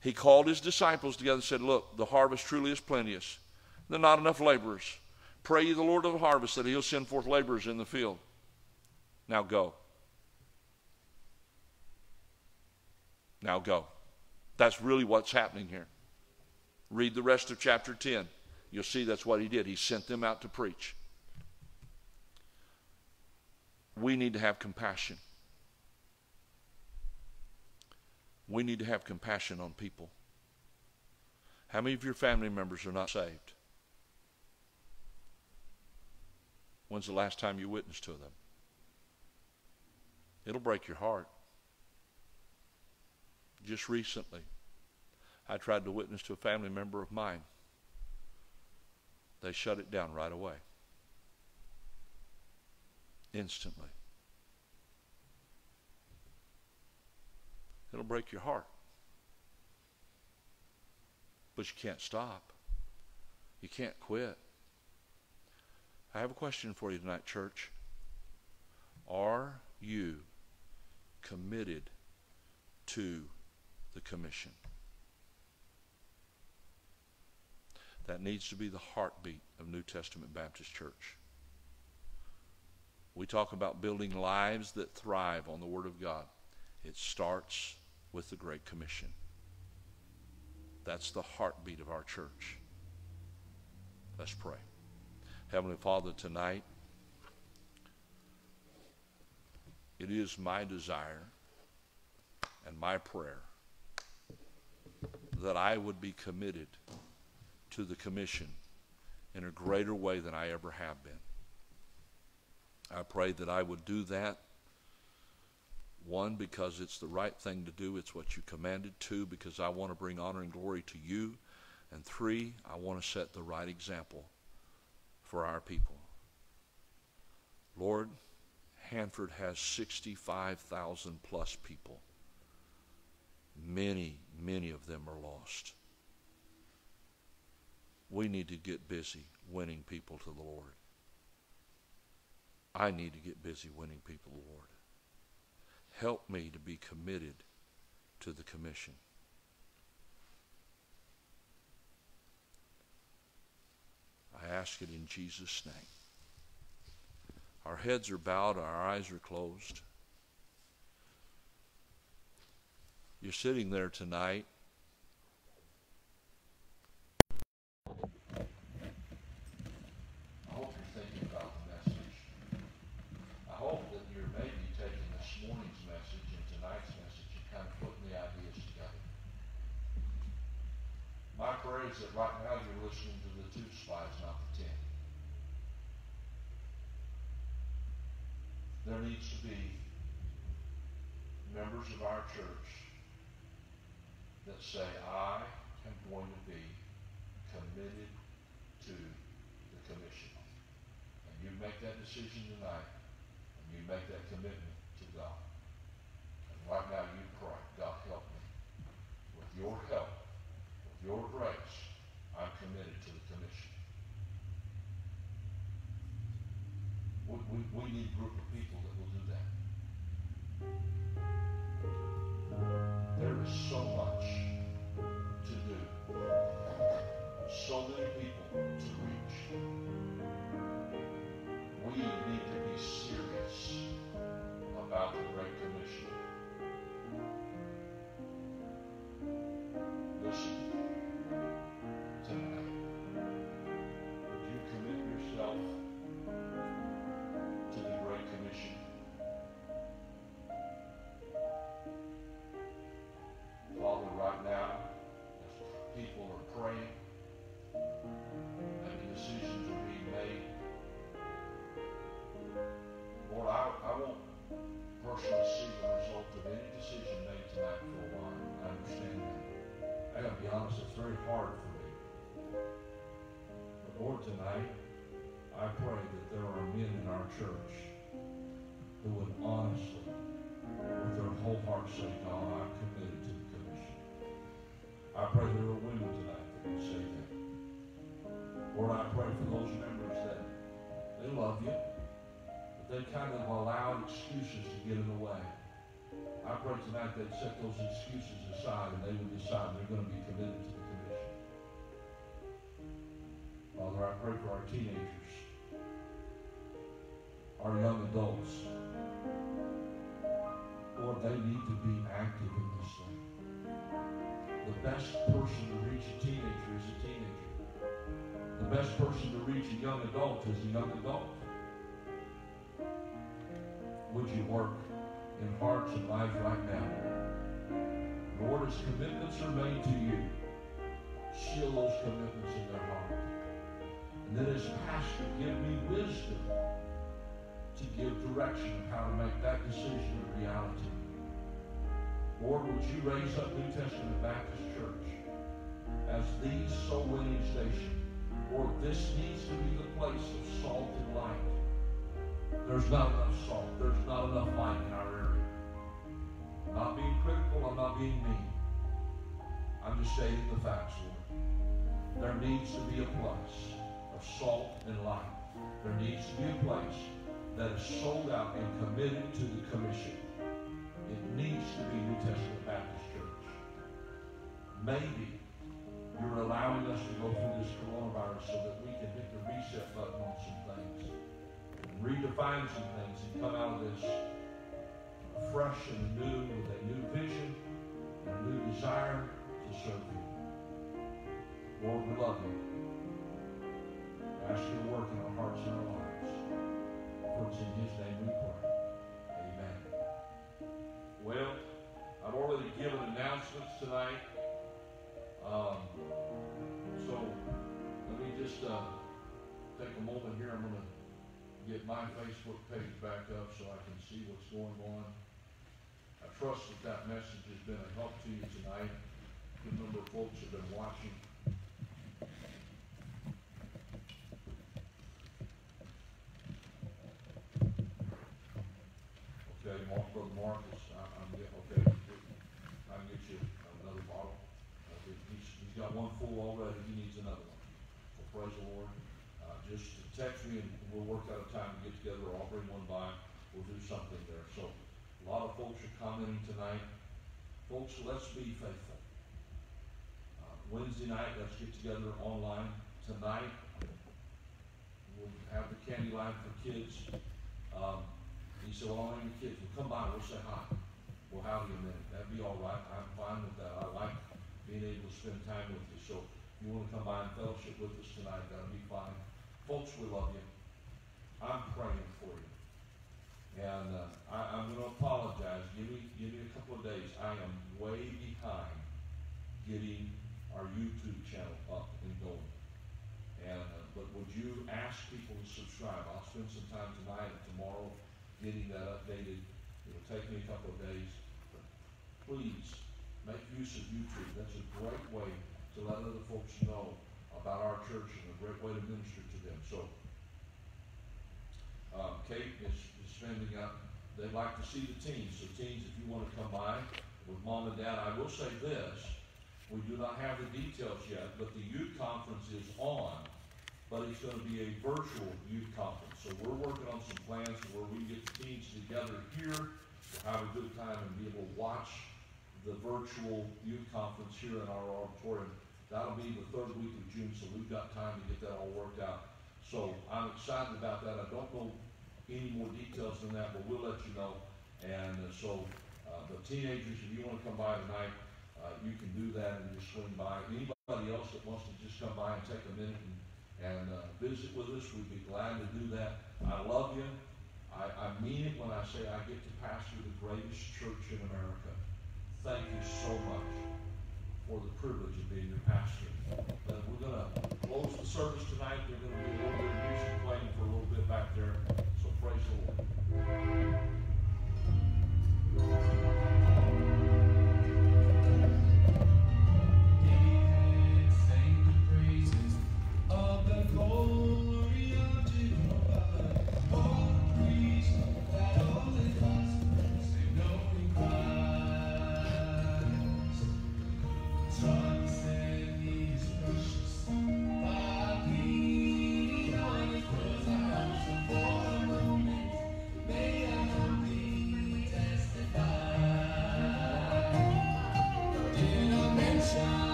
he called his disciples together and said, Look, the harvest truly is plenteous. There are not enough laborers. Pray ye the Lord of the harvest that he'll send forth laborers in the field. Now go. Now go. That's really what's happening here. Read the rest of chapter 10. You'll see that's what he did. He sent them out to preach. We need to have compassion. We need to have compassion on people. How many of your family members are not saved? When's the last time you witnessed to them? It'll break your heart. Just recently, I tried to witness to a family member of mine. They shut it down right away. Instantly. It'll break your heart. But you can't stop. You can't quit. I have a question for you tonight, church. Are you committed to the commission? That needs to be the heartbeat of New Testament Baptist Church. We talk about building lives that thrive on the Word of God. It starts with the Great Commission. That's the heartbeat of our church. Let's pray. Heavenly Father, tonight, it is my desire and my prayer that I would be committed to the commission in a greater way than I ever have been. I pray that I would do that one, because it's the right thing to do, it's what you commanded. Two, because I want to bring honor and glory to you. And three, I want to set the right example for our people. Lord, Hanford has 65,000 plus people. Many, many of them are lost. We need to get busy winning people to the Lord. I need to get busy winning people to the Lord. Help me to be committed to the commission. I ask it in Jesus' name. Our heads are bowed, our eyes are closed. You're sitting there tonight. I hope you're thinking about the message. I hope that you're maybe taking this morning's message and tonight's message and kind of putting the ideas together. Is that right now you're listening to the two slides, not the ten. There needs to be members of our church that say, I am going to be committed to the commission. And you make that decision tonight, and you make that commitment to God. And right now you pray, God help me. With your help, with your grace, I'm committed to the commission. We, need a group of people that. I pray tonight they'd set those excuses aside and they would decide they're going to be committed to the commission. Father, I pray for our teenagers, our young adults. Lord, they need to be active in this thing. The best person to reach a teenager is a teenager. The best person to reach a young adult is a young adult. Would you work in hearts and lives right now? Lord, as commitments are made to you, seal those commitments in their heart. And then as pastor, give me wisdom to give direction of how to make that decision a reality. Lord, would you raise up New Testament Baptist Church as the soul winning station? Lord, this needs to be the place of salt and light. There's not enough salt. There's not enough light in our. I'm not being critical. I'm not being mean. I'm just stating the facts, Lord. There needs to be a place of salt and light. There needs to be a place that is sold out and committed to the commission. It needs to be New Testament Baptist Church. Maybe you're allowing us to go through this coronavirus so that we can hit the reset button on some things and redefine some things and come out of this fresh and new with a new vision and a new desire to serve you. Lord, we love you. I ask you to work in our hearts and our lives. For it's in his name we pray. Amen. Well, I've already given announcements tonight. Um, so let me just uh, take a moment here. I'm going to get my Facebook page back up so I can see what's going on. Trust that that message has been a help to you tonight. Good number of folks have been watching. Okay, Mark, Brother Marcus, I, I'm, get- okay, I can get you another bottle. Uh, he- He's, he's got one full already, he needs another one. So praise the Lord. Uh, just text me and we'll work out a time to get together, I'll bring one by, we'll do something A lot of folks are commenting tonight. Folks, let's be faithful. Uh, Wednesday night, let's get together online. Tonight, we'll have the candy line for kids. Um, he said, well, I don't have kids. Well, come by, we'll say hi. We'll have you a minute. That'd be all right. I'm fine with that. I like being able to spend time with you. So if you wanna come by and fellowship with us tonight, that'll be fine. Folks, we love you. I'm praying for you. And, uh, I, I'm gonna apologize. Give me, give me a couple of days. I am way behind getting our YouTube channel up and going. And, uh, but would you ask people to subscribe? I'll spend some time tonight and tomorrow getting that updated. It'll take me a couple of days. But Please, make use of YouTube. That's a great way to let other folks know about our church and a great way to minister to them. So, uh, Kate is, is up, they'd like to see the teens. So teens, if you wanna come by with mom and dad, I will say this, we do not have the details yet, but the youth conference is on, but it's gonna be a virtual youth conference. So we're working on some plans where we get the teens together here, to have a good time and be able to watch the virtual youth conference here in our auditorium. That'll be the third week of June, so we've got time to get that all worked out. So I'm excited about that. I don't know any more details than that, but we'll let you know. And uh, so, uh, the teenagers, if you wanna come by tonight, uh, you can do that and just swing by. Anybody else that wants to just come by and take a minute and, and, uh, visit with us, we'd be glad to do that. I love you. I, I mean it when I say I get to pastor the greatest church in America. Thank you so much for the privilege of being your pastor. But we're gonna close the service tonight. There's gonna be a little bit of music playing for a little bit back there. Praise the Lord.